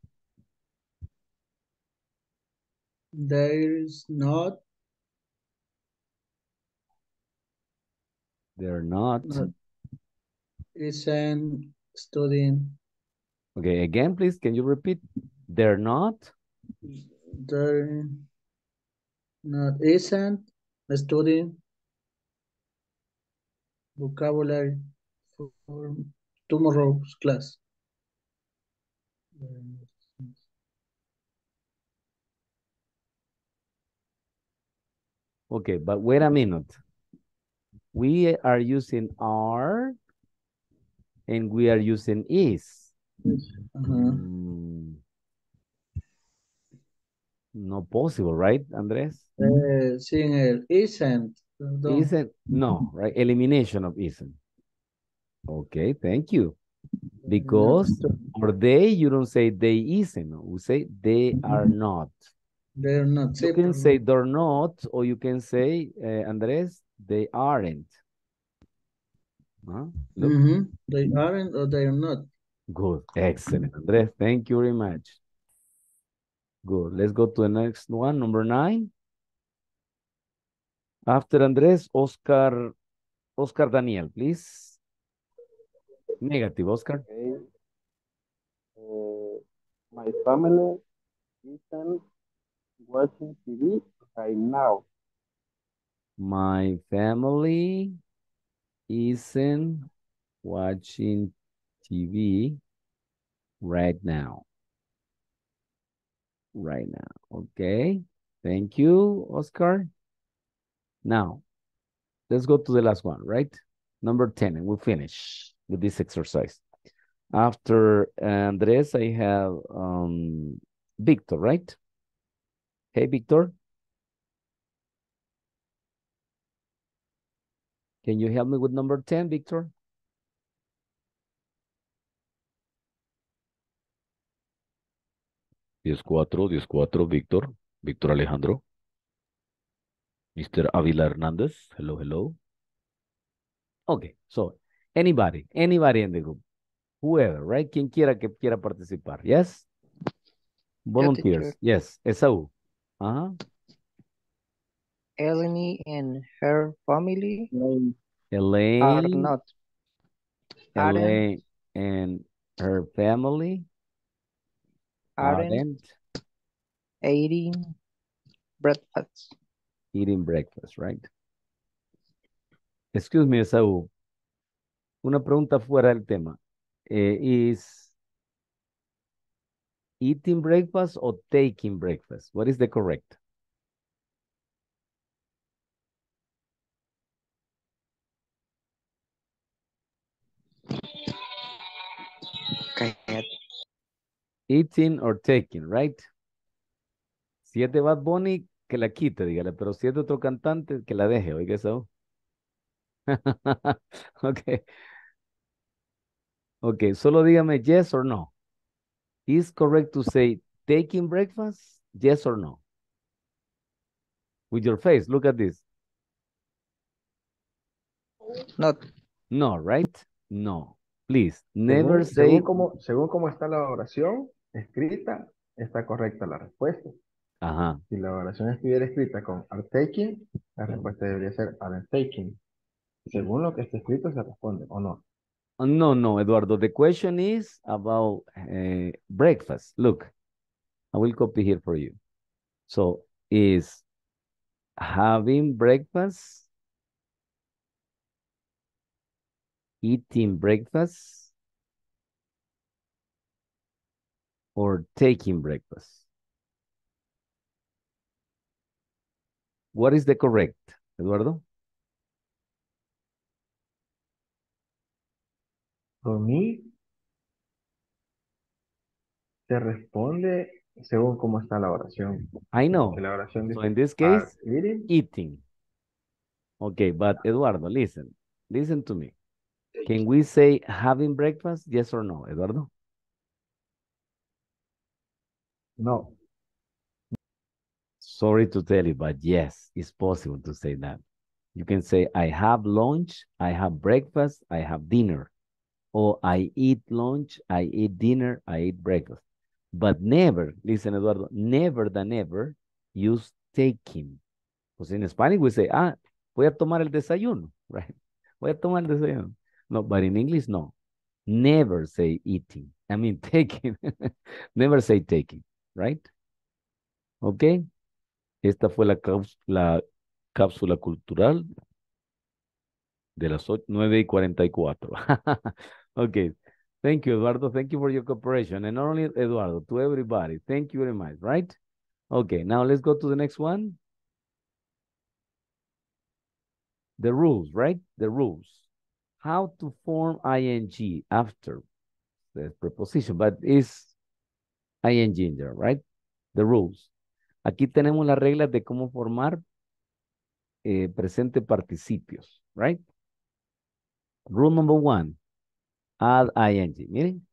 There's not, They're not. isn't studying. Okay, again, please, can you repeat? They're not. They're not isn't studying vocabulary for tomorrow's class. Okay, but wait a minute. We are using are and we are using is. Uh-huh. Mm. No possible, right, Andres? Eh, sin el isn't. perdón. Isn't, no, right? Elimination of isn't. Okay, thank you. Because for they, you don't say they isn't. We say they are not. They're not. You can say they're not, or you can say, uh, Andres, they aren't. Huh? Look, Mhm. They aren't or they are not. good, excellent, Andres. Thank you very much. Good. Let's go to the next one, number nine. After Andres, Oscar, Oscar Daniel, please. Negative, Oscar. Okay. Uh, my family isn't watching TV right now. My family isn't watching TV right now. Right now. Okay. Thank you, Oscar. Now, let's go to the last one, right? Number 10, and we'll finish with this exercise. After Andres, I have um, Victor, right? Hey, Victor. Can you help me with number 10, Victor? Diez cuatro, diez cuatro, Víctor, Víctor Alejandro. Mr. Avila Hernandez, hello, hello. Okay, so anybody, anybody in the group, whoever, right? Quien quiera que quiera participar, yes? Volunteers, yes, Esaú. Ajá. Eleni and her family Elaine. are not Elaine and her family aren't aren't eating breakfast. eating breakfast, right? Excuse me, Esaú. Una pregunta fuera del tema. Eh, is eating breakfast or taking breakfast? What is the correct? Eating or taking, right? Si es de Bad Bunny, que la quite, dígale, pero si es de otro cantante, que la deje, oiga eso. Okay. Okay, solo dígame yes or no. Is correct to say taking breakfast? Yes or no? With your face, look at this. Not No, right? No. Please, never Según, say según cómo, según cómo está la oración escrita, está correcta la respuesta. Ajá. Si la oración estuviera escrita con are taking, la respuesta debería ser are taking. Según lo que está escrito se responde, ¿o no? No, no, Eduardo. The question is about uh, breakfast. Look, I will copy here for you. So, is having breakfast, eating breakfast, or taking breakfast? What is the correct, Eduardo? Por mí, se responde según cómo está la oración. I know. La oración So in this case, eating, eating. Okay, but Eduardo, listen. Listen to me. Can we say having breakfast? Yes or no, Eduardo? No. Sorry to tell you, but yes, it's possible to say that. You can say, I have lunch, I have breakfast, I have dinner. Or I eat lunch, I eat dinner, I eat breakfast. But never, listen, Eduardo, never than ever use taking. Because in Spanish we say, ah, voy a tomar el desayuno, right? Voy a tomar el desayuno. No, but in English, no. Never say eating. I mean, taking. never say taking, right? Okay. Esta fue la, la cápsula cultural de las ocho- 9 y 44. okay. Thank you, Eduardo. Thank you for your cooperation. And not only Eduardo, to everybody. Thank you very much, right? Okay, now let's go to the next one. The rules, right? The rules. How to form ing after the preposition, but is ing in there, right? The rules. Aquí tenemos las reglas de cómo formar eh, presente participios, right? Rule number one, add ing. Miren.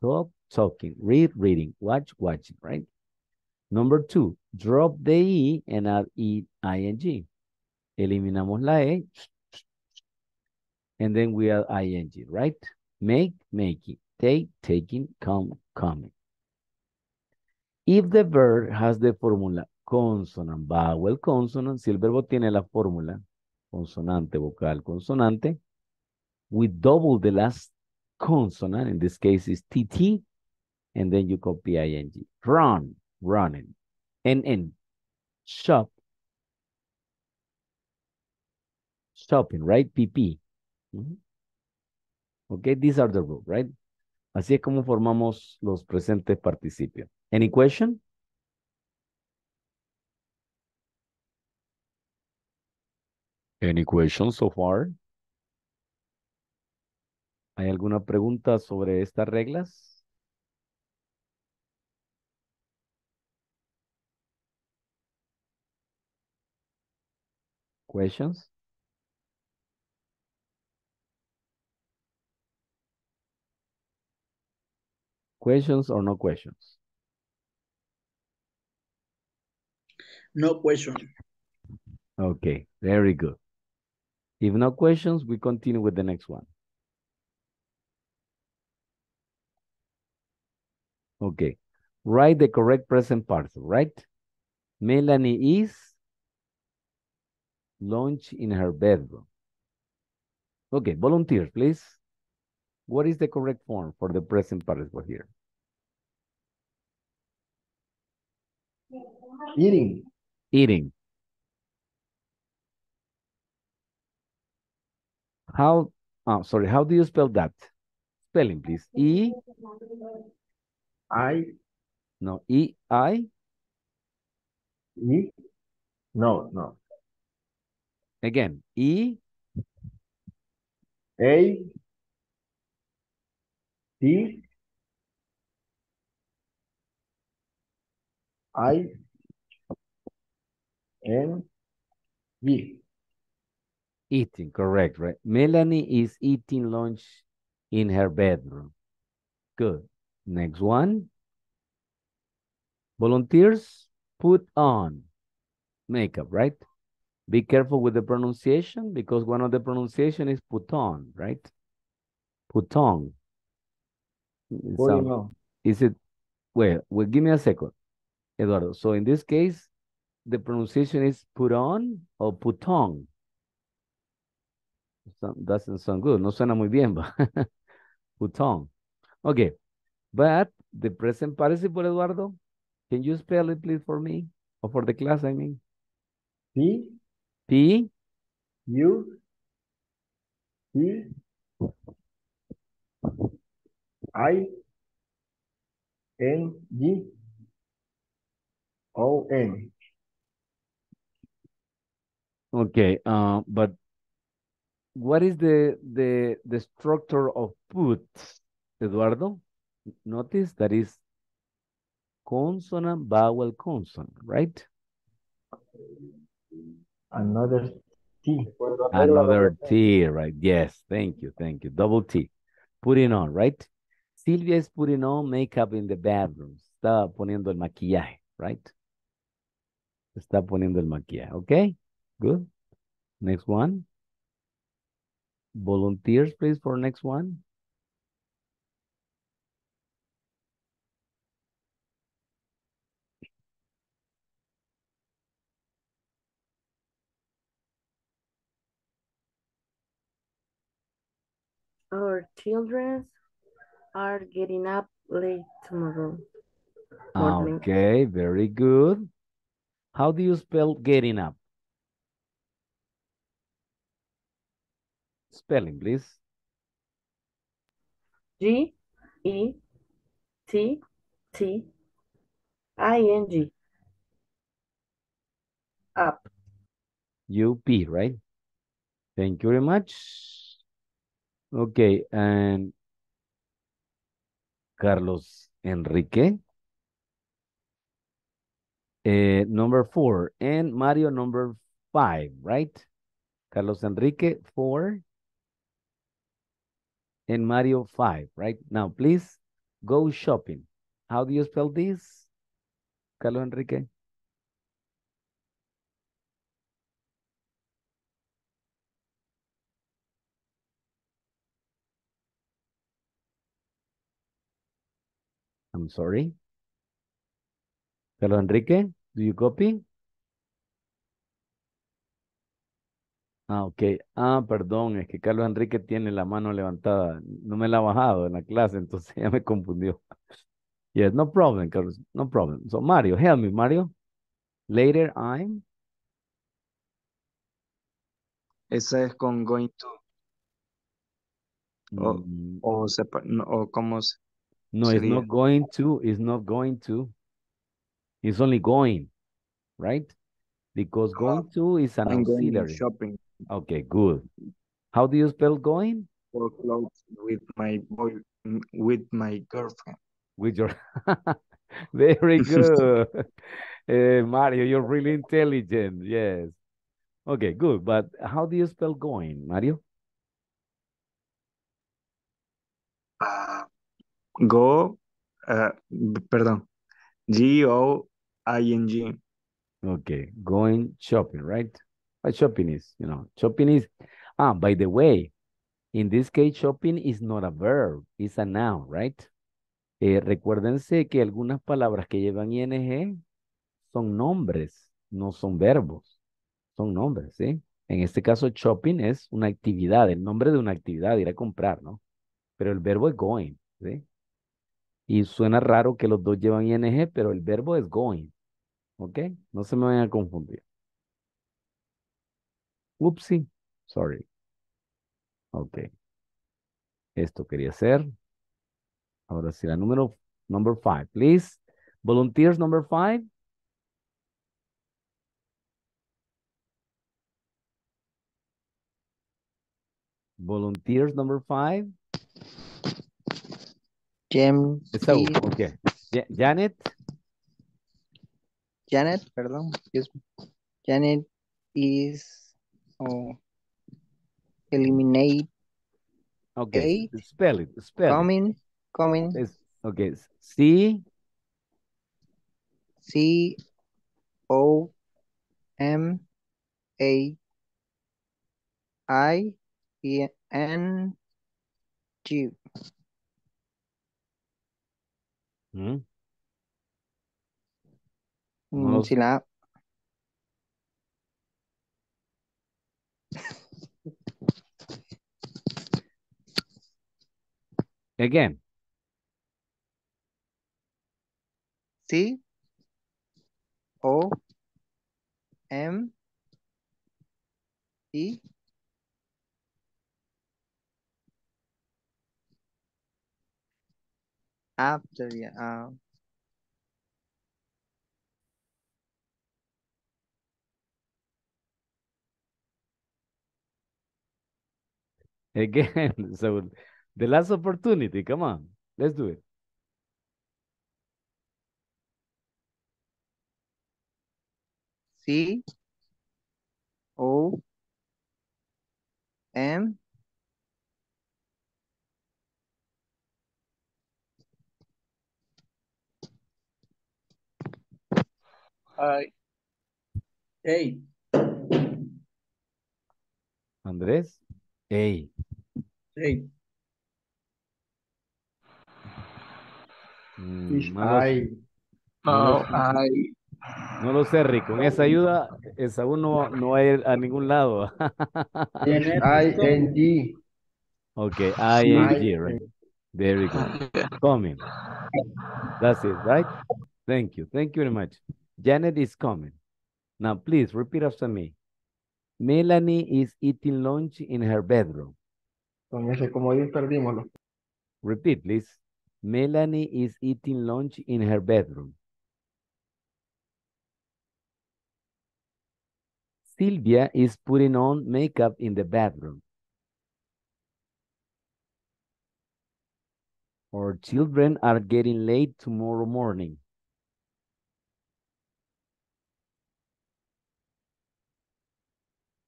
Talk, talking, read, reading, watch, watching, right? Number two, drop the E and add E, ing. Eliminamos la E. And then we add ing, right? Make, making, take, taking, come, coming. If the verb has the formula consonant, vowel, consonant, si el verbo tiene la fórmula consonante, vocal, consonante, we double the last consonant, in this case is TT, and then you copy ing. Run, running. NN, shop, shopping, right? PP. Mhm. Okay, these are the rules, right? Así es como formamos los presentes participios. Any question? Any questions so far? ¿Hay alguna pregunta sobre estas reglas? Questions? Questions or no questions? No question. Okay, very good. If no questions, we continue with the next one. Okay, write the correct present participle, right? Melanie is lunch in her bedroom. Okay, volunteers, please. What is the correct form for the present participle here? Eating. Eating. How, oh, sorry, how do you spell that? Spelling, please. E, I, no, E, I, E. No, no. again, E, A. T. I. N. G. eating, correct, right? Melanie is eating lunch in her bedroom. Good. Next one. Volunteers, put on makeup, right? Be careful with the pronunciation because one of the pronunciation is put on, right? Put on. Putting sound- on. Is it, well, well, give me a second, Eduardo. So in this case, the pronunciation is put on or put on. So- Doesn't sound good. No suena muy bien, but put on. Okay, but the present participle, Eduardo, can you spell it please for me? Or for the class, I mean? P. P, U. T. I. N. G. O. N. okay, uh, but what is the, the, the structure of put, Eduardo? Notice that is consonant, vowel, consonant, right? Another T. Another T, right? Yes, thank you, thank you. Double T. Putting on, right? Silvia is putting on makeup in the bathroom. Está poniendo el maquillaje, right? Está poniendo el maquillaje, okay? Good. Next one. Volunteers, please, for next one. Our children are getting up late tomorrow. Morning. Okay, very good. How do you spell getting up? Spelling, please. G E T T I N G. Up. UP, right? Thank you very much. Okay, and Carlos Enrique. Eh, number four, and Mario number five, right? Carlos Enrique, four. And Mario, five, right? Now, please go shopping. How do you spell this? Carlos Enrique? I'm sorry. Carlos Enrique, do you copy? Ah, ok. Ah, perdón, es que Carlos Enrique tiene la mano levantada. No me la ha bajado en la clase, entonces ya me confundió. Yes, no problem, Carlos. No problem. So, Mario, help me, Mario. Later, I'm. Esa es con going to. O, Mm, o, no, o cómo se- no, it's not going to. It's not going to. It's only going, right? Because going to is an I'm auxiliary. shopping. Okay, good. How do you spell going? for clothes with my boy with my girlfriend. With your very good. Eh, Mario, you're really intelligent. Yes. Okay, good. But how do you spell going, Mario? Uh, go, uh, perdón, G-O-I-N-G. Okay, going shopping, right? What shopping is, you know, shopping is, ah, by the way, in this case, shopping is not a verb, it's a noun, right? Eh, recuérdense que algunas palabras que llevan ing son nombres, no son verbos, son nombres, ¿sí? En este caso, shopping es una actividad, el nombre de una actividad, ir a comprar, ¿no? Pero el verbo es going, ¿sí? Y suena raro que los dos llevan ing, pero el verbo es going, ¿ok? No se me vayan a confundir. Upsi, sorry. Ok. Esto quería hacer. Ahora sí, la número, number five, please. Volunteers number five. Volunteers number five. James Esaú, is- okay. Ja- Janet, Janet, perdón. Janet is oh, eliminate okay. A, Spell it, spell it. coming, coming, Es- okay. C, C O M A I E N G. Mm-hmm. Mm. Mm, S I sila. Again. C O M E after yeah, uh, Again. So the last opportunity, come on. Let's do it. C O M Eight. Andrés. Hey. Eight. Mm, no, lo, eye. no no, lo- I, no lo sé, Rick. Con esa ayuda, Esaú no, no va a ir a ningún lado. Fish Janet I is N G. Okay, I ing, right? Very good. yeah. Coming. That's it, right? Thank you. Thank you very much. Janet is coming. Now, please repeat after me. Melanie is eating lunch in her bedroom. Con ese comodín perdimos. Repeat, please. Melanie is eating lunch in her bedroom. Sylvia is putting on makeup in the bathroom. Our children are getting late tomorrow morning.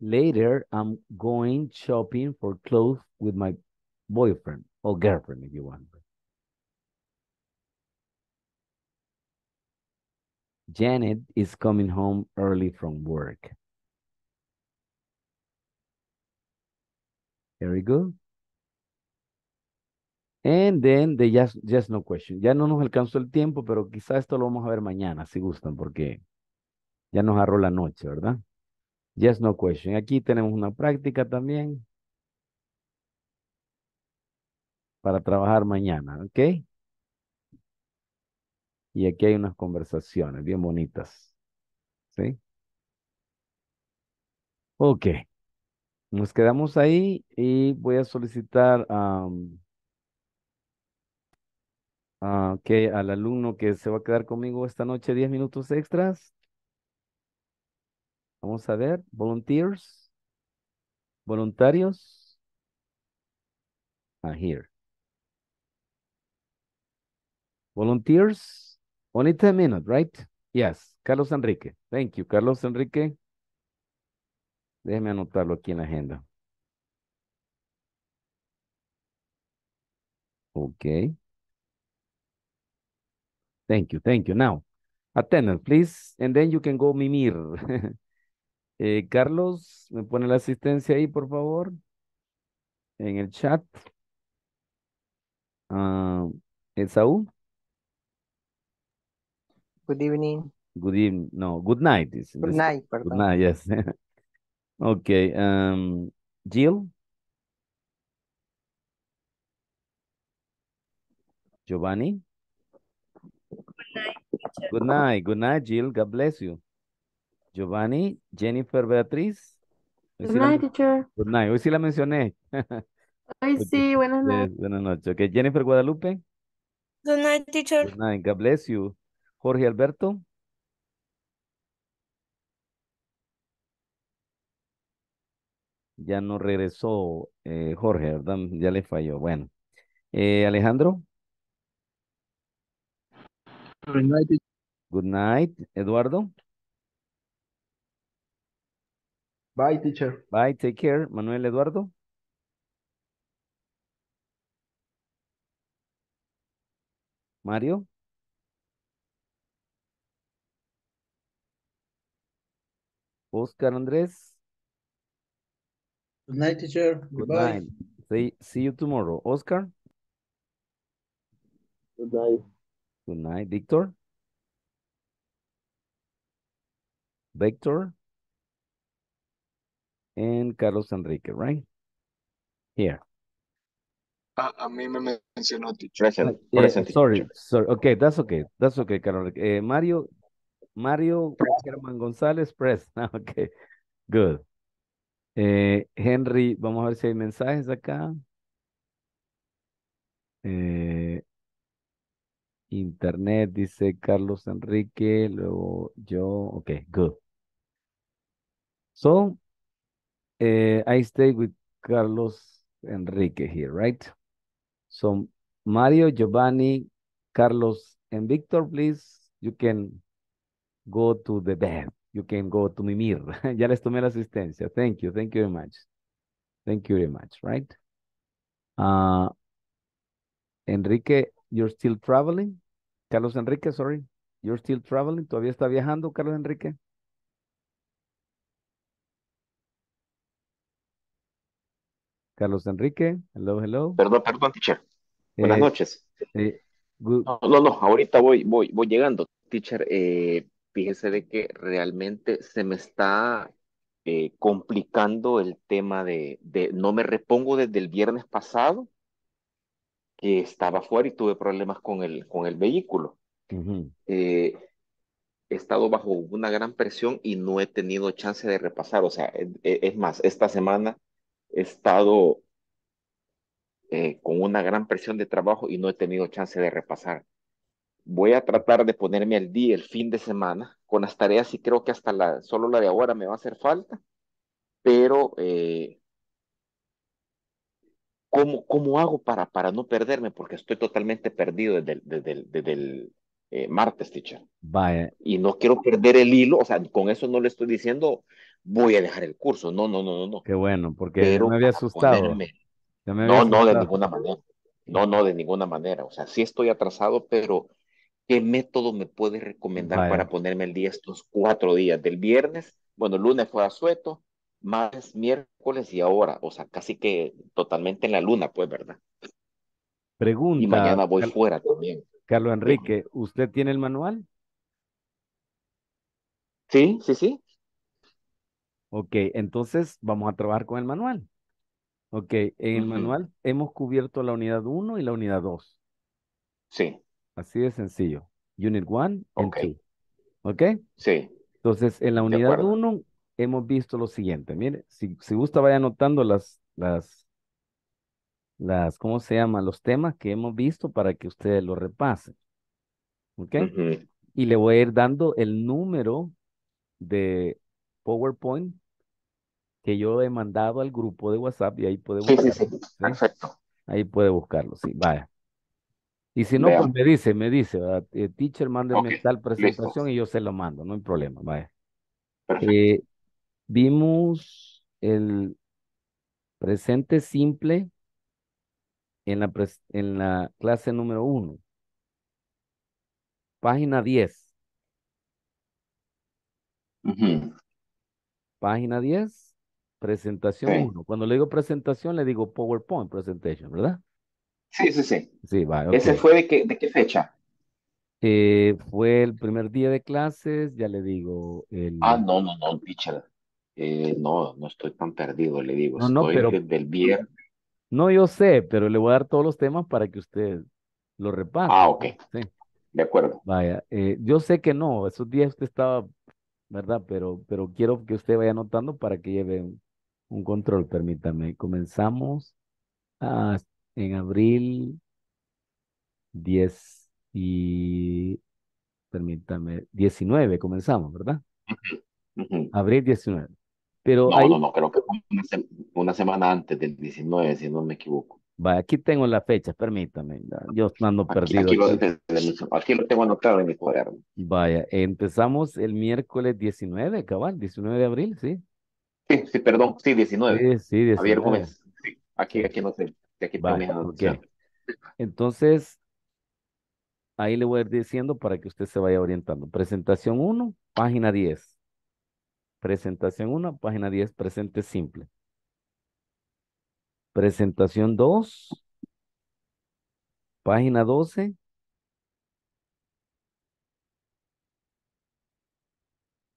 Later, I'm going shopping for clothes with my boyfriend or girlfriend if you want. Janet is coming home early from work. Very good. And then the just, just no question. Ya no nos alcanzó el tiempo, pero quizá esto lo vamos a ver mañana, si gustan, porque ya nos agarró la noche, ¿verdad? Yes, no question. Aquí tenemos una práctica también para trabajar mañana, ¿ok? Y aquí hay unas conversaciones bien bonitas, ¿sí? Ok. Nos quedamos ahí y voy a solicitar a- que al alumno que se va a quedar conmigo esta noche 10 minutos extras. Vamos a ver, volunteers, voluntarios. Ah, here. Volunteers? Only 10 minutes, right? Yes. Carlos Enrique. Thank you. Carlos Enrique. Déjeme anotarlo aquí en la agenda. Okay. Thank you, thank you. Now, attendance, please, and then you can go mimir. Eh, Carlos, ¿me pone la asistencia ahí, por favor? En el chat. Ah, Esaú, Good evening. good evening. No, good night. is Good this- night, Good perdón. night, yes. Okay, um, Jill? Giovanni? Good night, good night, Jill. God bless you. Giovanni, Jennifer Beatriz. Hoy Good sí la night, teacher. Good night. Hoy sí la mencioné. Ay, Ok, sí, buenas yes, noches. buenas noches. Okay, Jennifer Guadalupe. Good night, teacher. Good night. God bless you. Jorge Alberto. Ya no regresó eh, Jorge, ¿verdad? Ya le falló. Bueno. Eh, Alejandro. Good night, teacher. Good night. Eduardo. Bye, teacher. Bye. Take care. Manuel Eduardo. Mario. Oscar Andrés. Good night, teacher. Good Goodbye. night. See, see you tomorrow. Oscar. Good night. Good night. Victor. Victor. And Carlos Enrique, right? Here. A, a mí me mencionó, teacher. Present, Eh, present, sorry, teacher. sorry. Okay, that's okay. That's okay, Carlos. Eh, Mario, Mario Germán González, press. Okay, good. Eh, Henry, vamos a ver si hay mensajes acá. Eh, internet, dice Carlos Enrique, luego yo, okay, good. So, eh, I stay with Carlos Enrique here, right? So, Mario, Giovanni, Carlos, and Victor, please, you can go to the bed. You can go to Mimir. Ya les tomé la asistencia. Thank you. Thank you very much. Thank you very much, right? Uh, Enrique, you're still traveling? Carlos Enrique, sorry. You're still traveling? ¿Todavía está viajando, Carlos Enrique? Carlos Enrique, hello, hello. Perdón, perdón, teacher. Buenas Eh, noches. eh, good- No, no, no, ahorita voy, voy, voy llegando. Teacher, eh, fíjese de que realmente se me está eh, complicando el tema de, de, no me repongo desde el viernes pasado, que estaba fuera y tuve problemas con el, con el vehículo. Eh, he estado bajo una gran presión y no he tenido chance de repasar. O sea, es, es más, esta semana he estado eh, con una gran presión de trabajo y no he tenido chance de repasar. Voy a tratar de ponerme al día el fin de semana con las tareas y creo que hasta la, solo la de ahora me va a hacer falta, pero eh, ¿cómo, cómo hago para, para no perderme? Porque estoy totalmente perdido desde el, desde el, desde el eh, martes, teacher. Vaya, Y no quiero perder el hilo, o sea, con eso no le estoy diciendo voy a dejar el curso, no, no, no, no, no. qué bueno, porque Pero me había asustado. ponerme, Ya me había no, no, de ninguna manera. No, no, de ninguna manera. O sea, sí estoy atrasado, pero ¿qué método me puede recomendar Vaya. para ponerme al día estos cuatro días? Del viernes, bueno, lunes fue a Sueto, martes, miércoles y ahora, o sea, casi que totalmente en la luna, pues, ¿verdad? Y Pregunta, mañana voy fuera también. Carlos. Enrique, ¿usted tiene el manual? Sí, sí, sí. Ok, entonces vamos a trabajar con el manual. Ok, en el manual hemos cubierto la unidad 1 y la unidad 2. Sí, Así de sencillo. Unit 1 and ok. 2. ¿Ok? Sí, Entonces, en la unidad acuerdo. 1 hemos visto lo siguiente. Mire, si, si gusta, vaya anotando las, las, las, ¿cómo se llaman? Los temas que hemos visto para que ustedes lo repasen. ¿Ok? Y le voy a ir dando el número de PowerPoint que yo he mandado al grupo de WhatsApp y ahí puede Sí, sí, sí. ¿sí? Perfecto. Ahí puede buscarlo, sí, vaya. Y si no, pues me dice, me dice, ¿verdad? Eh, teacher, mándeme tal listo. presentación y yo se lo mando, no hay problema, vaya. Eh, vimos el presente simple en la, pres- en la clase número uno, página 10. Ujú. Página 10, presentación Sí. 1. Cuando le digo presentación, le digo PowerPoint presentation, ¿verdad? Sí, sí, sí. Sí, ¿Ese fue de qué, de qué fecha? Eh, fue el primer día de clases, ya le digo, el... Ah, no, no, no, teacher. Eh, no, no estoy tan perdido, le digo. No, no, Estoy pero desde el viernes. no yo sé, pero le voy a dar todos los temas para que usted lo repase. Ah, ok, Sí, de acuerdo. vaya, eh, yo sé que no, esos días usted estaba, ¿verdad? Pero, pero quiero que usted vaya anotando para que lleve un, un control, permítame. Comenzamos ah, en abril 10 y, permítame, 19 comenzamos, ¿verdad? Abril 19. Pero No, no, no, creo que una, una semana antes del 19, si no me equivoco. aquí tengo la fecha, permítame. Yo ando Aquí, perdido aquí, lo, aquí lo tengo anotado en mi cuaderno. Vaya, empezamos el miércoles 19, cabal, 19 de abril, sí. Sí, sí, perdón, sí, 19. Sí, sí, Había 19. comenzado. Sí, aquí, aquí no sé. Aquí. Entonces, ahí le voy a ir diciendo para que usted se vaya orientando. Presentación 1, página 10. Presentación 1, página 10, presente simple. Presentación 2, página 12.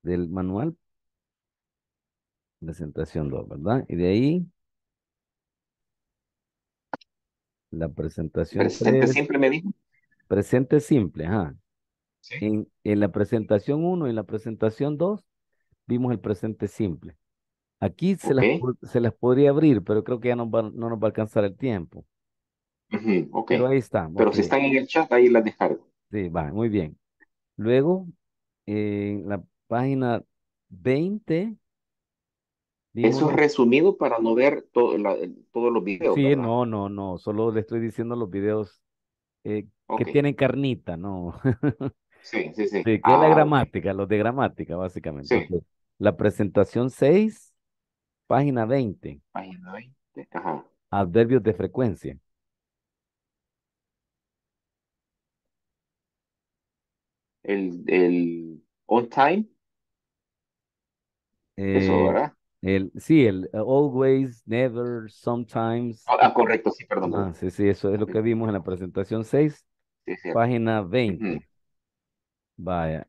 del manual. Presentación 2, ¿verdad? Y de ahí, la presentación Presente 3, simple me dijo. presente simple, ajá. Sí. En, en la presentación 1 y en la presentación 2 vimos el presente simple. Aquí se las, se las podría abrir, pero creo que ya no, va- no nos va a alcanzar el tiempo. Pero ahí está, Pero si están en el chat, ahí las descargo. Sí, va, muy bien. Luego, en la página 20, Eso es resumido para no ver todo la- el- todos los videos, Sí, ¿verdad? no, no, no, solo le estoy diciendo los videos eh, que tienen carnita, no. Sí, sí, sí. Sí, Ah, la gramática, los de gramática, básicamente. Sí. La presentación 6, página 20, Página 20. Ajá. adverbios de frecuencia. El, el on time, eso, Eh, ¿verdad? El, sí, el uh, always, never, sometimes. Ah, ah, correcto, sí, perdón. Ah, sí, sí, eso es lo que vimos en la presentación 6, Sí, sí. página 20. Ujú. Vaya.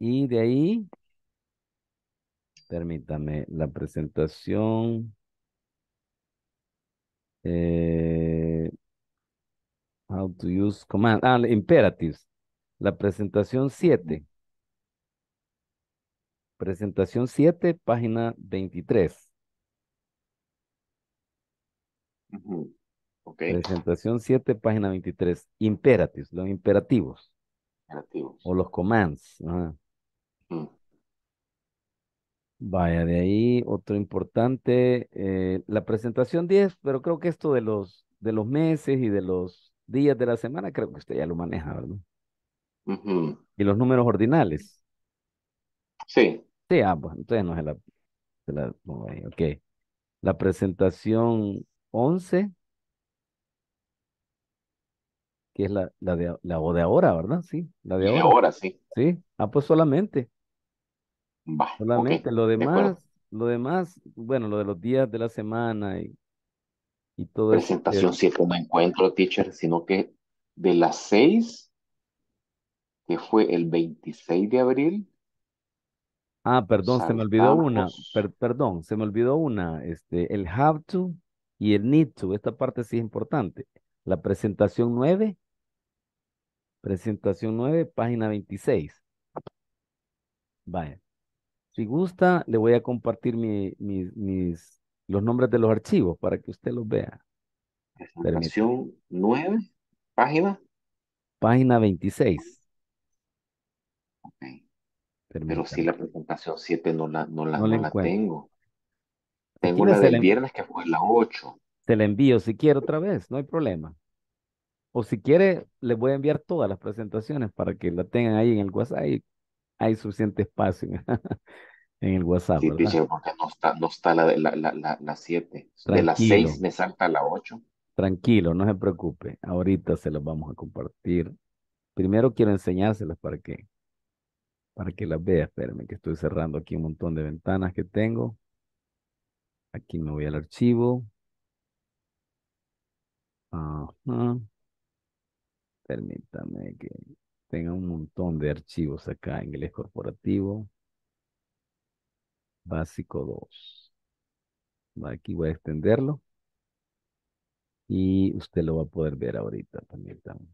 Y de ahí, permítame, la presentación. eh, how to use command. Ah, imperatives. La presentación 7. Presentación 7, página 23. Ujú. Ok. Presentación 7, página 23. Imperatives, los imperativos Operativos. o los commands. Ajá. Ujú. Vaya, de ahí otro importante, eh, la presentación 10, pero creo que esto de los, de los meses y de los días de la semana, creo que usted ya lo maneja, ¿verdad? Y los números ordinales. Sí. Sí, ah, pues entonces no se la, se la pongo ahí, ok. La presentación 11, que es la, la de, la o de ahora, ¿verdad? Sí, la de ahora. ahora sí. Sí, ah, pues solamente. Ok. solamente. Lo De demás, lo demás, bueno, lo de los días de la semana y, y todo eso. Presentación eh, 7 no encuentro, teacher, sino que de las 6, que fue el 26 de abril, Ah, perdón, se me olvidó una, per- perdón, se me olvidó una, este, el have to y el need to, esta parte sí es importante. La presentación 9, presentación 9, página 26. Vaya. Si gusta, le voy a compartir mi- mis, mis, los nombres de los archivos para que usted los vea. Permítame. Presentación 9, página. Página 26. Ok. Pero sí, la presentación 7 no la, no la, No la tengo. Tengo la del la, viernes que fue la 8. Se la envío si quiere otra vez, no hay problema. O si quiere, les voy a enviar todas las presentaciones para que la tengan ahí en el WhatsApp. Hay, hay suficiente espacio en el WhatsApp, Sí, teacher, porque no está, no está la, de- la, la, la, siete. De las Tranquilo. seis me salta la ocho. Tranquilo, no se preocupe. Ahorita se las vamos a compartir. Primero quiero enseñárselas para que, para que las vea. Espérenme que estoy cerrando aquí un montón de ventanas que tengo. Aquí me voy al archivo. Ajá. Permítame que tenga un montón de archivos acá. Inglés corporativo. Básico 2. Aquí voy a extenderlo. Y usted lo va a poder ver ahorita. Permítame.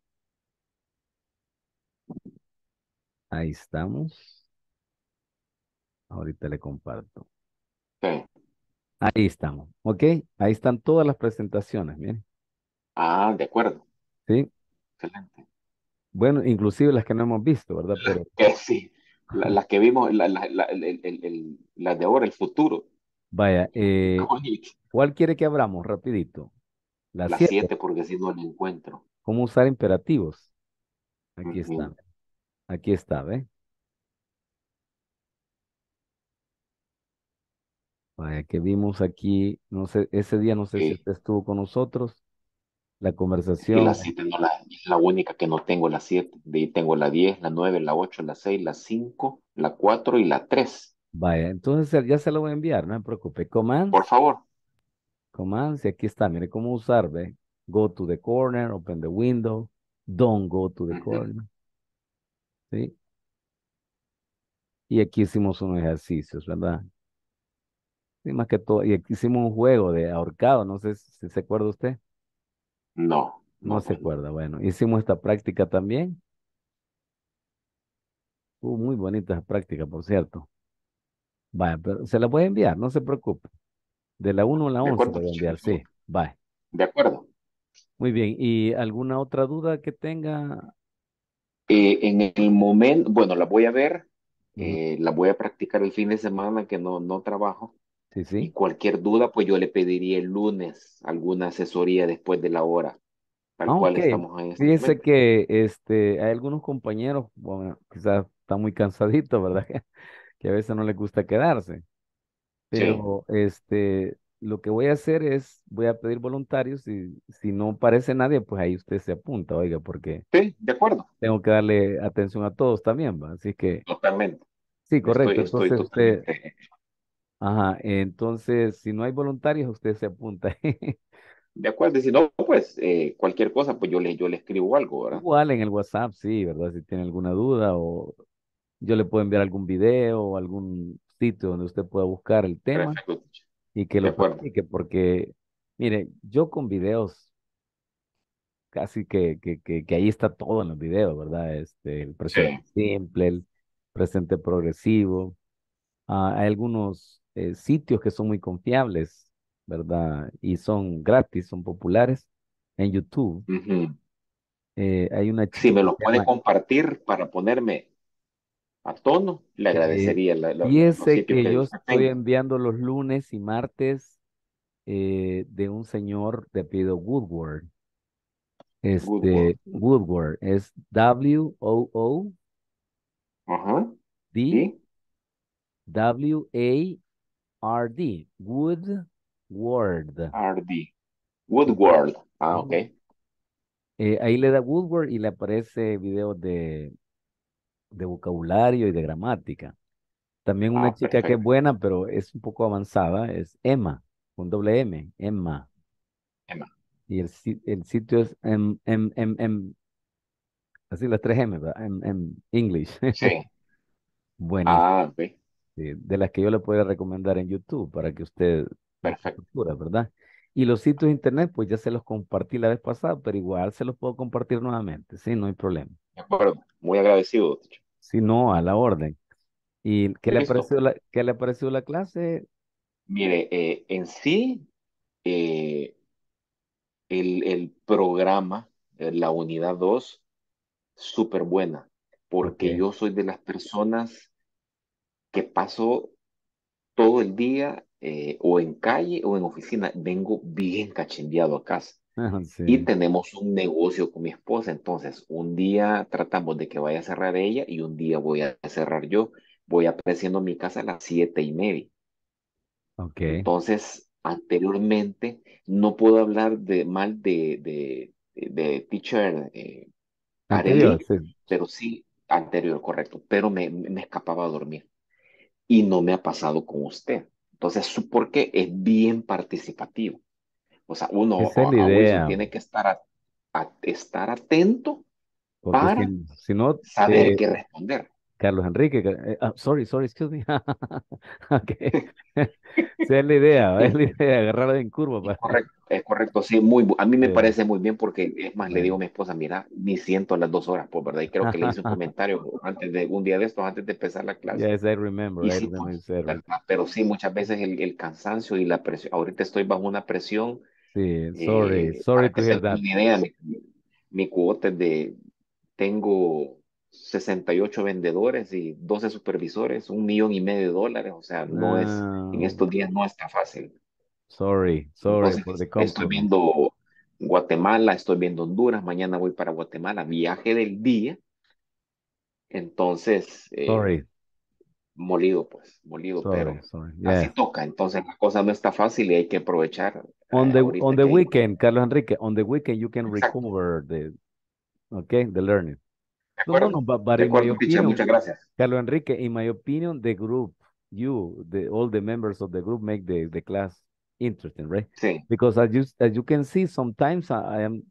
Ahí estamos. Ahorita le comparto. Sí. Ahí estamos. ¿Ok? Ahí están todas las presentaciones. Miren. Ah, de acuerdo. ¿Sí? Excelente. Bueno, inclusive las que no hemos visto, ¿verdad? Pero sí. La- las que vimos, la, la, las de ahora, el futuro. vaya, eh. ¿cuál quiere que abramos? Rapidito. La La 7. siete, porque si no la encuentro. ¿Cómo usar imperativos? Aquí Ujú. está. Aquí está, ¿ve? Vaya, que vimos aquí, no sé, ese día no sé si Sí. usted estuvo con nosotros, la conversación. la no la, es la única que no tengo, la siete. De ahí tengo la diez, la nueve, la ocho, la seis, la cinco, la cuatro y la tres. Vaya, entonces ya se lo voy a enviar, no se preocupe. Commands, Por favor. commands, y aquí está, mire cómo usar, ¿ve? Go to the corner, open the window, don't go to the corner, ¿sí? Y aquí hicimos unos ejercicios, ¿verdad? Sí, más que todo, y aquí hicimos un juego de ahorcado, no sé si se acuerda usted. No, No no, se acuerda, bueno, hicimos esta práctica también. Uh, muy bonita esa práctica, por cierto. Vaya, pero se la voy a enviar, no se preocupe. De la 1 a la De 11 acuerdo, la voy a enviar, sí. Vaya. De acuerdo. Muy bien. ¿Y alguna otra duda que tenga? Eh, en el momento, bueno, la voy a ver, eh, la voy a practicar el fin de semana que no, no trabajo. Sí, Y sí. cualquier duda, pues yo le pediría el lunes alguna asesoría después de la hora, tal Ah, cual ok. estamos en este Fíjese momento. que este, hay algunos compañeros, bueno, quizás están muy cansaditos, ¿verdad? Que a veces no les gusta quedarse. Sí, Pero este, lo que voy a hacer es, voy a pedir voluntarios y si no aparece nadie, pues ahí usted se apunta, oiga, porque sí, de acuerdo, tengo que darle atención a todos también, ¿va? Así que, totalmente. sí, correcto. estoy Entonces usted, totalmente ajá, entonces si no hay voluntarios, usted se apunta. de acuerdo. Y si no, pues eh, cualquier cosa, pues yo le, yo le escribo algo, ¿verdad? Igual en el WhatsApp, sí, ¿verdad? Si tiene alguna duda o yo le puedo enviar algún video o algún sitio donde usted pueda buscar el tema Perfecto. Y que lo practique, porque, mire, yo con videos casi que, que, que, que ahí está todo en los videos, ¿verdad? Este, el presente Sí. simple, el presente progresivo. Ah, hay algunos eh, sitios que son muy confiables, ¿verdad? Y son gratis, son populares en YouTube. Eh, hay una Si me que lo se puede llama, compartir para ponerme a tono, le eh, agradecería la- la- fíjese sitios que que yo estoy enviando los lunes y martes eh, de un señor de apellido Woodward. Woodward. Este, Woodward es W-O-O-D Ajá. ¿Sí? W-A-R-D. Woodward. RD. Woodward. Ah, ok. Eh, ahí le da Woodward y le aparece videos de, de vocabulario y de gramática. También una Ah, chica que es buena, pero es un poco avanzada, es Emma, con doble M, Emma. Emma. Y el, el sitio es em, em, em, em, así las tres M, ¿verdad? Em, em, English. Sí. Buenísimo. Ah, sí, de las que yo le puedo recomendar en YouTube para que usted Perfecto. ¿verdad? Y los sitios de internet, pues ya se los compartí la vez pasada, pero igual se los puedo compartir nuevamente, sí, no hay problema. De acuerdo. Muy agradecido. Si no, a la orden. ¿Y qué le parecido la, qué le la clase? Mire, eh, en sí, eh, el, el programa, eh, la unidad 2, súper buena, porque yo soy de las personas que paso todo el día eh, o en calle o en oficina, vengo bien cachimbiado a casa. Y tenemos un negocio con mi esposa, entonces un día tratamos de que vaya a cerrar ella y un día voy a cerrar yo. Voy apareciendo en mi casa a las siete y media. Ok. Entonces, anteriormente, no puedo hablar de mal de, de, de teacher eh, Anterior, Arely, sí. pero sí, anterior, correcto, pero me, me escapaba a dormir. Y no me ha pasado con usted. Entonces, su porqué es bien participativo. O sea, uno Esa es la a idea. tiene que estar, a- a- estar atento Porque para si, si no, saber eh, qué responder. Carlos Enrique, que- eh, ah, sorry, sorry, excuse me. Okay. Sí, es la idea, es la idea, agarrar en curva. Es para- correcto, es correcto, sí, muy, a mí me Sí, parece muy bien porque es más, le digo a mi esposa, mira, ni siento las dos horas, pues, ¿verdad? Y creo que le hice un comentario antes de un día de estos, antes de empezar la clase. Yes, I remember, I sí, remember pues. Pero sí, muchas veces el, el cansancio y la presión, ahorita estoy bajo una presión, Sí, sorry, eh, sorry to hear that. idea, mi, mi cuota es de, tengo 68 vendedores y 12 supervisores, un millón y medio de dólares, o sea, no es, en Ah, estos días no está fácil. sorry, sorry Entonces, the estoy viendo Guatemala, estoy viendo Honduras, mañana voy para Guatemala, viaje del día, entonces, eh, Sorry, molido, pues, molido, sorry, pero sorry. así Yes. toca, entonces la cosa no está fácil y hay que aprovechar On eh, the on the que weekend, Carlos Enrique, on the weekend you can Exacto. recover the okay, the learning. No, no, no, but, but in my teacher, opinion, muchas gracias. Carlos Enrique, in my opinion, the group, you, the all the members of the group make the, the class interesting, right? Sí, Because as you as you can see, sometimes I, I am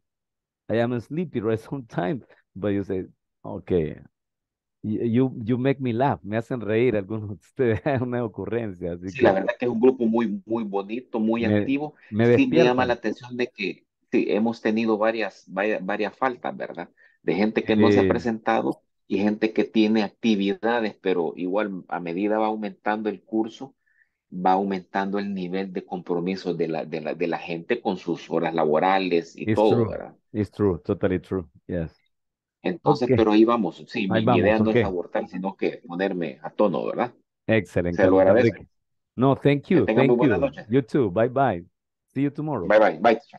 I am sleepy, right? Sometimes, but you say, okay, you you, make me laugh, me hacen reír algunos de ustedes, es una ocurrencia, así sí, la que verdad que es un grupo muy, muy bonito, muy me, activo. me Sí me llama la atención de que sí, hemos tenido varias, varias, varias faltas, ¿verdad? De gente que no se ha presentado y gente que tiene actividades, pero igual a medida va aumentando el curso, va aumentando el nivel de compromiso de la, de la, de la gente con sus horas laborales y it's todo, true, ¿verdad? it's true, totally true, yes. Entonces, Okay, pero ahí vamos. Sí, ahí mi, vamos, idea no es okay. abortar, sino que ponerme a tono, ¿verdad? Excellent, Se lo agradezco. No, thank Que you, tengan muy thank buenas you. noches. You too, bye bye. See you tomorrow. Bye bye. Bye.